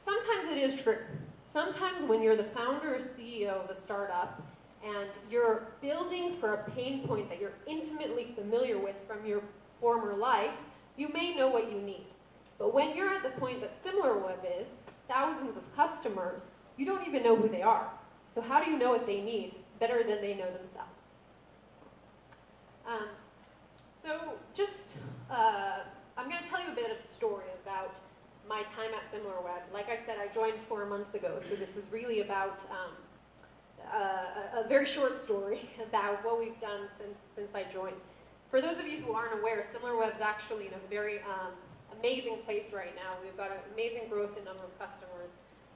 sometimes it is true. Sometimes when you're the founder or CEO of a startup and you're building for a pain point that you're intimately familiar with from your former life, you may know what you need. But when you're at the point that SimilarWeb is, thousands of customers, you don't even know who they are. So how do you know what they need better than they know themselves? Um, so just, uh, I'm going to tell you a bit of a story about my time at SimilarWeb. Like I said, I joined four months ago, so this is really about um, a, a very short story about what we've done since, since I joined. For those of you who aren't aware, SimilarWeb is actually in a very um, amazing place right now. We've got an amazing growth in number of customers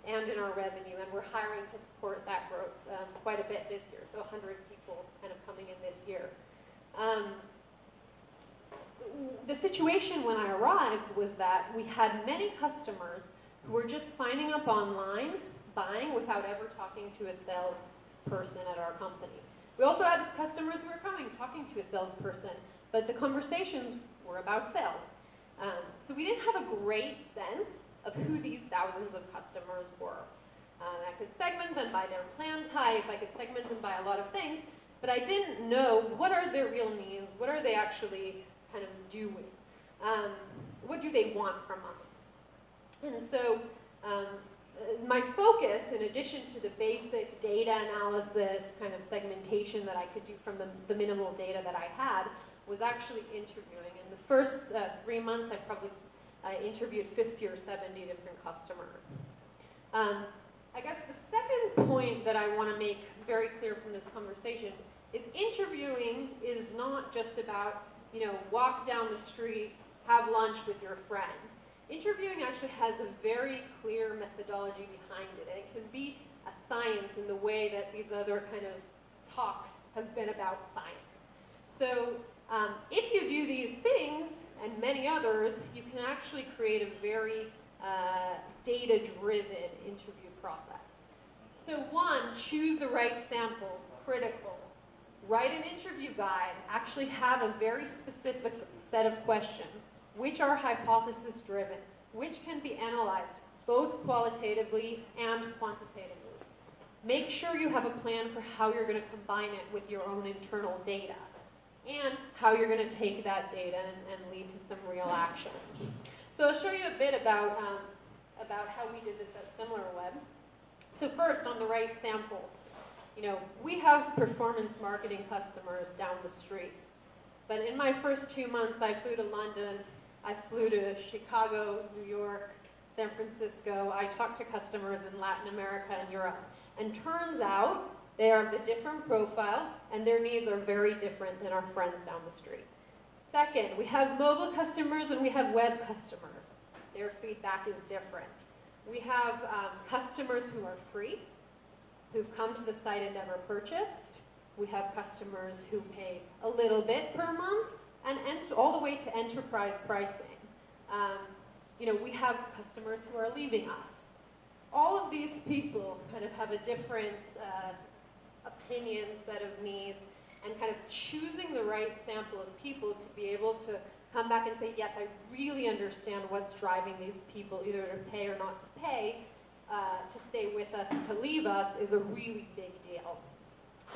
and in our revenue, and we're hiring to support that growth um, quite a bit this year, so 100 people kind of coming in this year. Um, the situation when I arrived was that we had many customers who were just signing up online, buying without ever talking to a salesperson at our company. We also had customers who were coming, talking to a salesperson, but the conversations were about sales. Um, so we didn't have a great sense of who these thousands of customers were. Um, I could segment them by their plan type, I could segment them by a lot of things, but I didn't know what are their real needs, what are they actually kind of doing, um, what do they want from us. And so um, my focus, in addition to the basic data analysis, kind of segmentation that I could do from the, the minimal data that I had, was actually interviewing. In the first uh, three months, I probably I interviewed 50 or 70 different customers. Um, I guess the second point that I want to make very clear from this conversation is interviewing is not just about, you know, walk down the street, have lunch with your friend. Interviewing actually has a very clear methodology behind it, and it can be a science in the way that these other kind of talks have been about science. So um, if you do these things, and many others, you can actually create a very uh, data-driven interview process. So one, choose the right sample, critical. Write an interview guide, actually have a very specific set of questions, which are hypothesis-driven, which can be analyzed both qualitatively and quantitatively. Make sure you have a plan for how you're going to combine it with your own internal data and how you're going to take that data and, and, lead to some real actions. So I'll show you a bit about, um, about how we did this at SimilarWeb. So first, on the right sample, you know, we have performance marketing customers down the street. But in my first two months, I flew to London, I flew to Chicago, New York, San Francisco. I talked to customers in Latin America and Europe. And turns out they are of a different profile, and their needs are very different than our friends down the street. Second, we have mobile customers and we have web customers. Their feedback is different. We have um, customers who are free, who've come to the site and never purchased. We have customers who pay a little bit per month, and all the way to enterprise pricing. Um, you know, we have customers who are leaving us. All of these people kind of have a different uh, opinion, set of needs, and kind of choosing the right sample of people to be able to come back and say, yes, I really understand what's driving these people either to pay or not to pay, uh, to stay with us, to leave us, is a really big deal.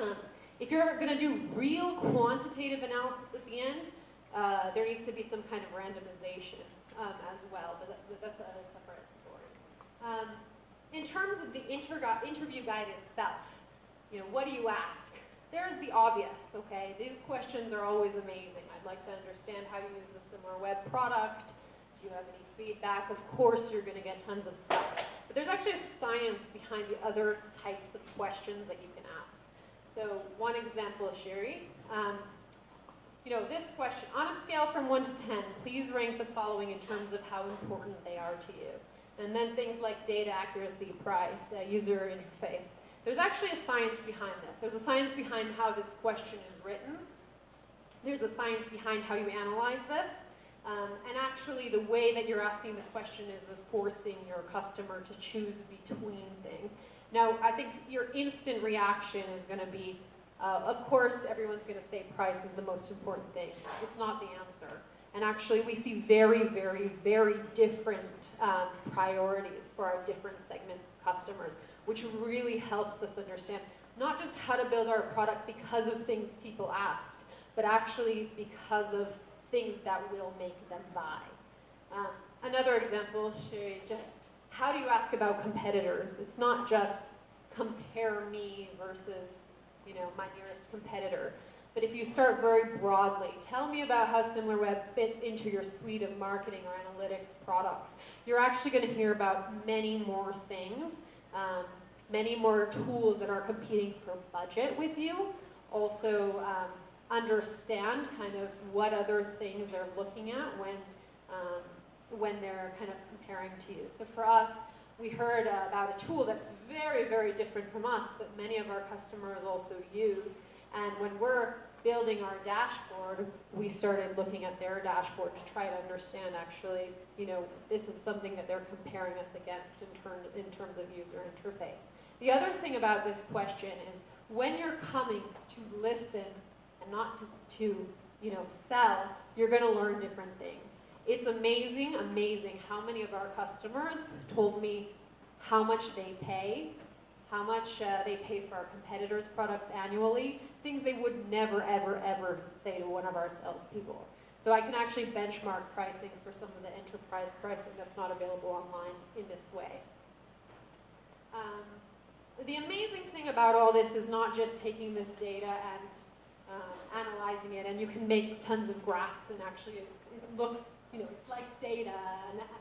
Um, if you're going to do real quantitative analysis at the end, uh, there needs to be some kind of randomization um, as well, but, that, but, that's a separate story. Um, in terms of the interview guide itself, you know, what do you ask? There's the obvious, okay? These questions are always amazing. I'd like to understand how you use the SimilarWeb product. Do you have any feedback? Of course you're going to get tons of stuff. But there's actually a science behind the other types of questions that you can ask. So one example, Sherry. Um, you know, this question, on a scale from 1 to 10, please rank the following in terms of how important they are to you. And then things like data accuracy, price, uh, user interface. There's actually a science behind this. There's a science behind how this question is written. There's a science behind how you analyze this. Um, and actually the way that you're asking the question is of forcing your customer to choose between things. Now, I think your instant reaction is going to be, Uh, of course, everyone's going to say price is the most important thing. It's not the answer. And actually, we see very, very, very different um, priorities for our different segments of customers, which really helps us understand not just how to build our product because of things people asked, but actually because of things that will make them buy. Um, another example, Sherry, just how do you ask about competitors? It's not just compare me versus you know, my nearest competitor. But if you start very broadly, tell me about how SimilarWeb fits into your suite of marketing or analytics products. You're actually going to hear about many more things, um, many more tools that are competing for budget with you. Also, um, understand kind of what other things they're looking at when, um, when they're kind of comparing to you. So for us, we heard uh, about a tool that's very, very different from us, but many of our customers also use. And when we're building our dashboard, we started looking at their dashboard to try to understand actually, you know, this is something that they're comparing us against in, in terms of user interface. The other thing about this question is when you're coming to listen not to, to you know, sell, you're going to learn different things. It's amazing, amazing how many of our customers told me how much they pay, how much uh, they pay for our competitors' products annually, things they would never, ever, ever say to one of our salespeople. So I can actually benchmark pricing for some of the enterprise pricing that's not available online in this way. Um, the amazing thing about all this is not just taking this data and um, analyzing it, and you can make tons of graphs, and actually it looks you know, it's like data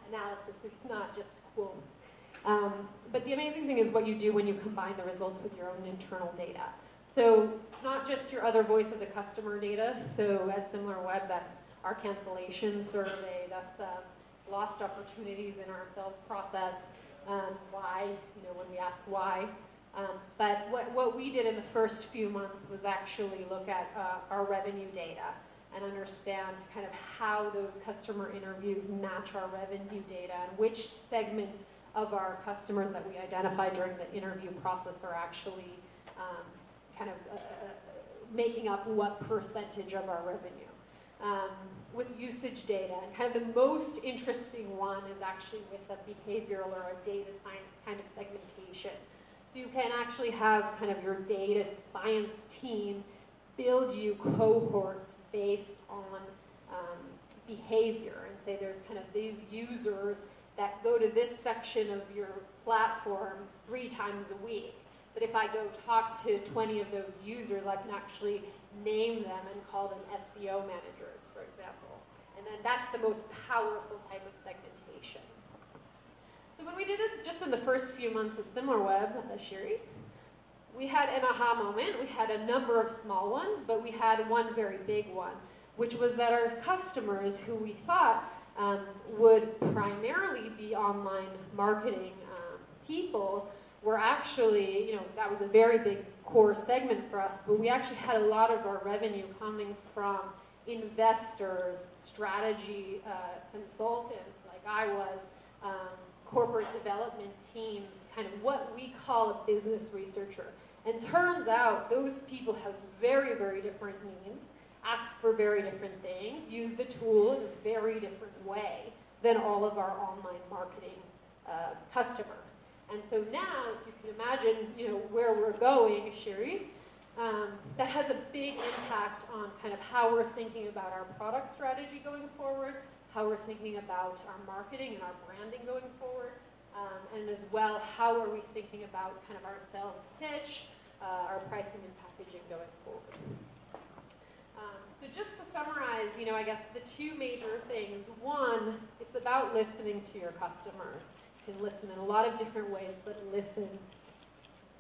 analysis. It's not just quotes. Um, but the amazing thing is what you do when you combine the results with your own internal data. So not just your other voice of the customer data. So at SimilarWeb, that's our cancellation survey. That's um, lost opportunities in our sales process. Um, why, you know, when we ask why. Um, but what, what we did in the first few months was actually look at uh, our revenue data and understand kind of how those customer interviews match our revenue data and which segments of our customers that we identify during the interview process are actually um, kind of uh, uh, making up what percentage of our revenue. Um, with usage data, and kind of the most interesting one is actually with a behavioral or a data science kind of segmentation. So you can actually have kind of your data science team build you cohorts based on um, behavior and say there's kind of these users that go to this section of your platform three times a week. But if I go talk to 20 of those users, I can actually name them and call them SEO managers, for example. And then that's the most powerful type of segmentation. When we did this just in the first few months of SimilarWeb, uh, Shiri, we had an aha moment. We had a number of small ones, but we had one very big one, which was that our customers, who we thought um, would primarily be online marketing um, people, were actually, you know, that was a very big core segment for us, but we actually had a lot of our revenue coming from investors, strategy uh, consultants, like I was, um, corporate development teams, kind of what we call a business researcher. And turns out those people have very, very different needs, ask for very different things, use the tool in a very different way than all of our online marketing uh, customers. And so now, if you can imagine, you know, where we're going, Sherry, um, that has a big impact on kind of how we're thinking about our product strategy going forward, how we're thinking about our marketing and our branding going forward, um, and as well, how are we thinking about kind of our sales pitch, uh, our pricing and packaging going forward. Um, so just to summarize, you know, I guess the two major things. One, it's about listening to your customers. You can listen in a lot of different ways, but listen,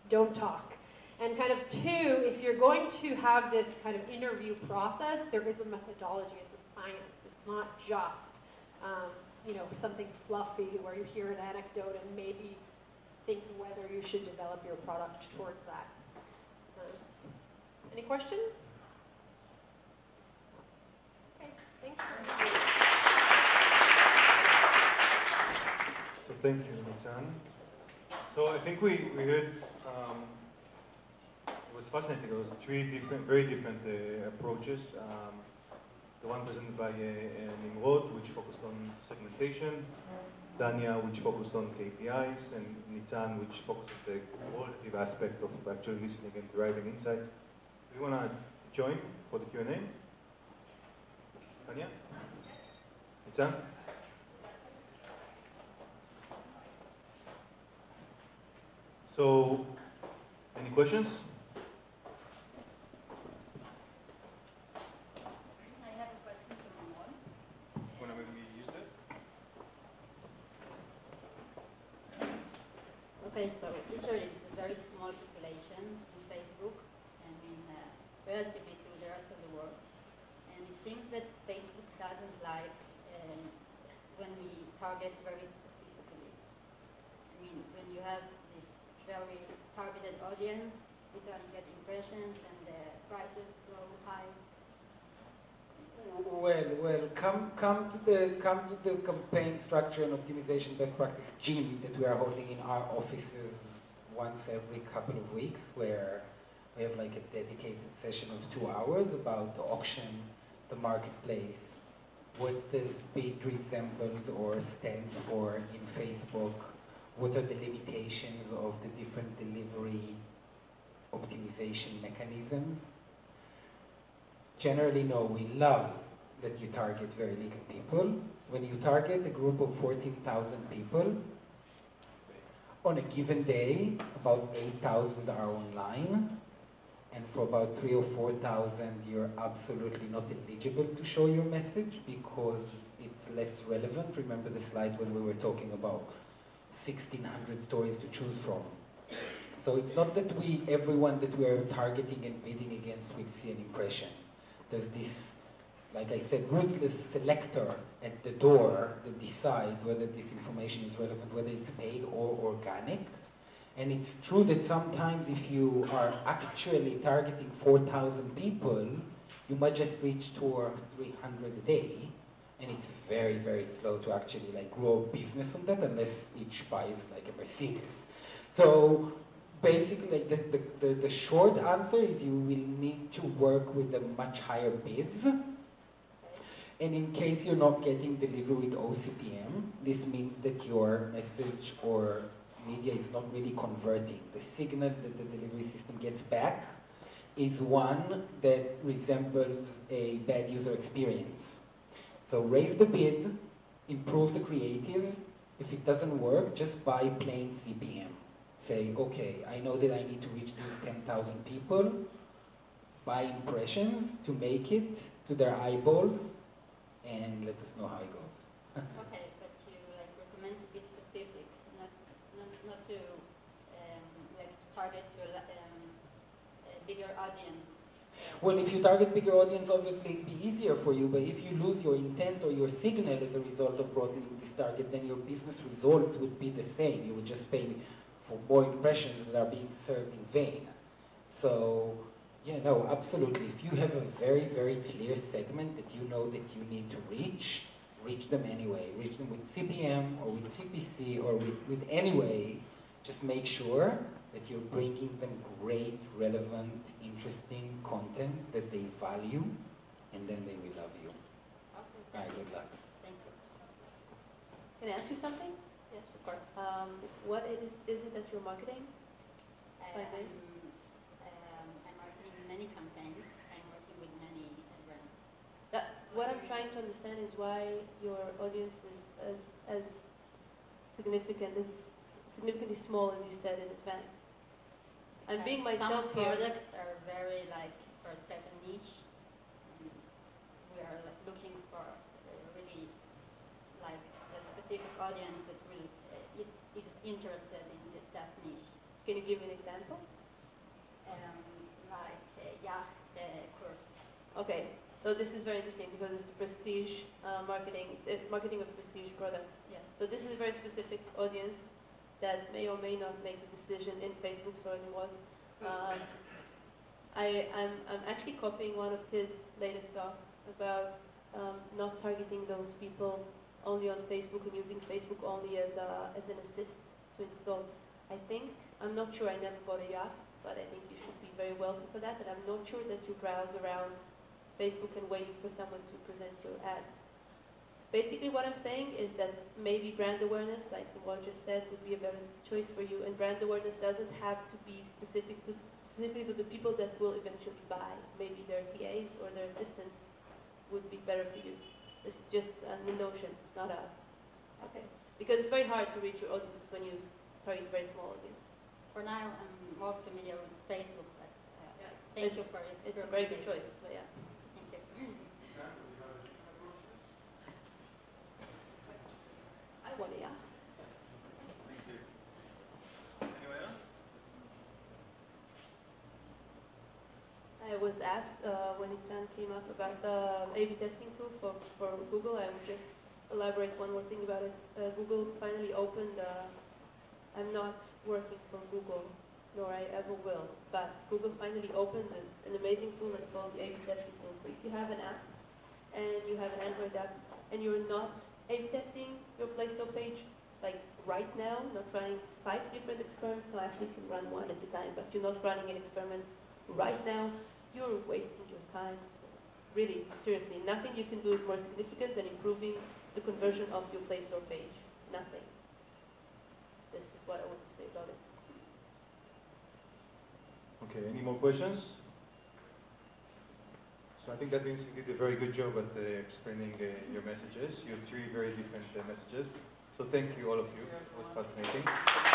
don't talk. And kind of two, if you're going to have this kind of interview process, there is a methodology, it's a science. Not just, um, you know, something fluffy where you hear an anecdote and maybe think whether you should develop your product towards that. Any questions? Okay, thanks. So thank you, Nitzan. So I think we, we heard um, it was fascinating. it was three different, very different uh, approaches. Um, the one presented by uh, uh, Nimrod, which focused on segmentation, Dania, which focused on KPIs, and Nitzan, which focused on the qualitative aspect of actually listening and deriving insights. Do you want to join for the Q&A? Dania? Nitzan? So, any questions? I have a question to Ramon. Want to maybe use that? Okay, so Israel is a very small population in Facebook, I mean, uh, relatively to the rest of the world. And it seems that Facebook doesn't like um, when we target very specifically. I mean, when you have this very targeted audience, you don't get impressions and the prices. Well, well, come, come to the, come to the campaign structure and optimization best practice gym that we are holding in our offices once every couple of weeks, where we have like a dedicated session of two hours about the auction, the marketplace, what does bid resembles or stands for in Facebook, what are the limitations of the different delivery optimization mechanisms. Generally, no, we love that you target very little people. When you target a group of 14,000 people, on a given day, about 8,000 are online, and for about 3 or 4,000, you're absolutely not eligible to show your message because it's less relevant. Remember the slide when we were talking about 1,600 stories to choose from. So it's not that we, everyone that we are targeting and bidding against will see an impression. There's this, like I said, ruthless selector at the door that decides whether this information is relevant, whether it's paid or organic. And it's true that sometimes if you are actually targeting 4,000 people, you might just reach two or 300 a day. And it's very, very slow to actually like grow a business on that unless each buys like a Mercedes. So basically the, the, the, the short answer is you will need to work with the much higher bids. And in case you're not getting delivery with OCPM, this means that your message or media is not really converting. The signal that the delivery system gets back is one that resembles a bad user experience. So raise the bid, improve the creative. If it doesn't work, just buy plain CPM. Say, okay, I know that I need to reach these 10,000 people, buy impressions to make it to their eyeballs, and let us know how it goes. Okay, but you like recommend to be specific, not not not to um, like target your um, a bigger audience. Well, if you target bigger audience, obviously it'd be easier for you, but if you lose your intent or your signal as a result of broadening this target, then your business results would be the same. You would just pay for more impressions that are being served in vain. So, yeah, no, absolutely. If you have a very, very clear segment that you know that you need to reach, reach them anyway. Reach them with CPM or with CPC or with, with any way. Just make sure that you're bringing them great, relevant, interesting content that they value, and then they will love you. Okay, All thank you. good luck. Thank you. Can I ask you something? Yes, of course. Um, what it is, is it that you're marketing? Um, By name? um, I'm working in many campaigns. I'm working with many brands. That, what I'm trying to understand is why your audience is as, as significant, as significantly small as you said in advance. I'm being Some myself here. products are very like for a certain niche. And we are like, looking for a really like a specific audience that really uh, is interested in that niche. Can you give an example? Um, like uh, yacht uh, course. Okay, so this is very interesting because it's the prestige uh, marketing, it's marketing of prestige products. Yeah. So this is a very specific audience that may or may not make the decision in Facebook or in what. Um, I, I'm, I'm actually copying one of his latest talks about um, not targeting those people only on Facebook and using Facebook only as, a, as an assist to install. I think, I'm not sure, I never bought a yacht, but I think you should be very wealthy for that, and I'm not sure that you browse around Facebook and waiting for someone to present your ads. Basically, what I'm saying is that maybe brand awareness, like what just said, would be a better choice for you, and brand awareness doesn't have to be specific to, specifically to the people that will eventually buy. Maybe their TAs or their assistants would be better for you. It's just a notion, it's not a, Okay. because it's very hard to reach your audience when you target very small audience. For now, I'm more familiar with Facebook, but uh, Yeah. thank It's- you for it. It's a very good choice, but yeah. Thank you. I want to, yeah. Thank you. Anyone else? I was asked uh, when Itzan came up about the A/B testing tool for, for Google. I would just elaborate one more thing about it. Uh, Google finally opened. Uh, I'm not working for Google, nor I ever will. But Google finally opened an, an amazing tool that's called the A/B testing tool. So if you have an app and you have an Android app and you're not A/B testing your Play Store page, like right now, not running five different experiments. No, actually, you can run one at a time. But you're not running an experiment right now you're wasting your time. Really, seriously, nothing you can do is more significant than improving the conversion of your Play Store page. Nothing. This is what I want to say about it. Okay, any more questions? So I think that means you did a very good job at uh, explaining uh, your messages. You have three very different uh, messages. So thank you, all of you. It was fascinating.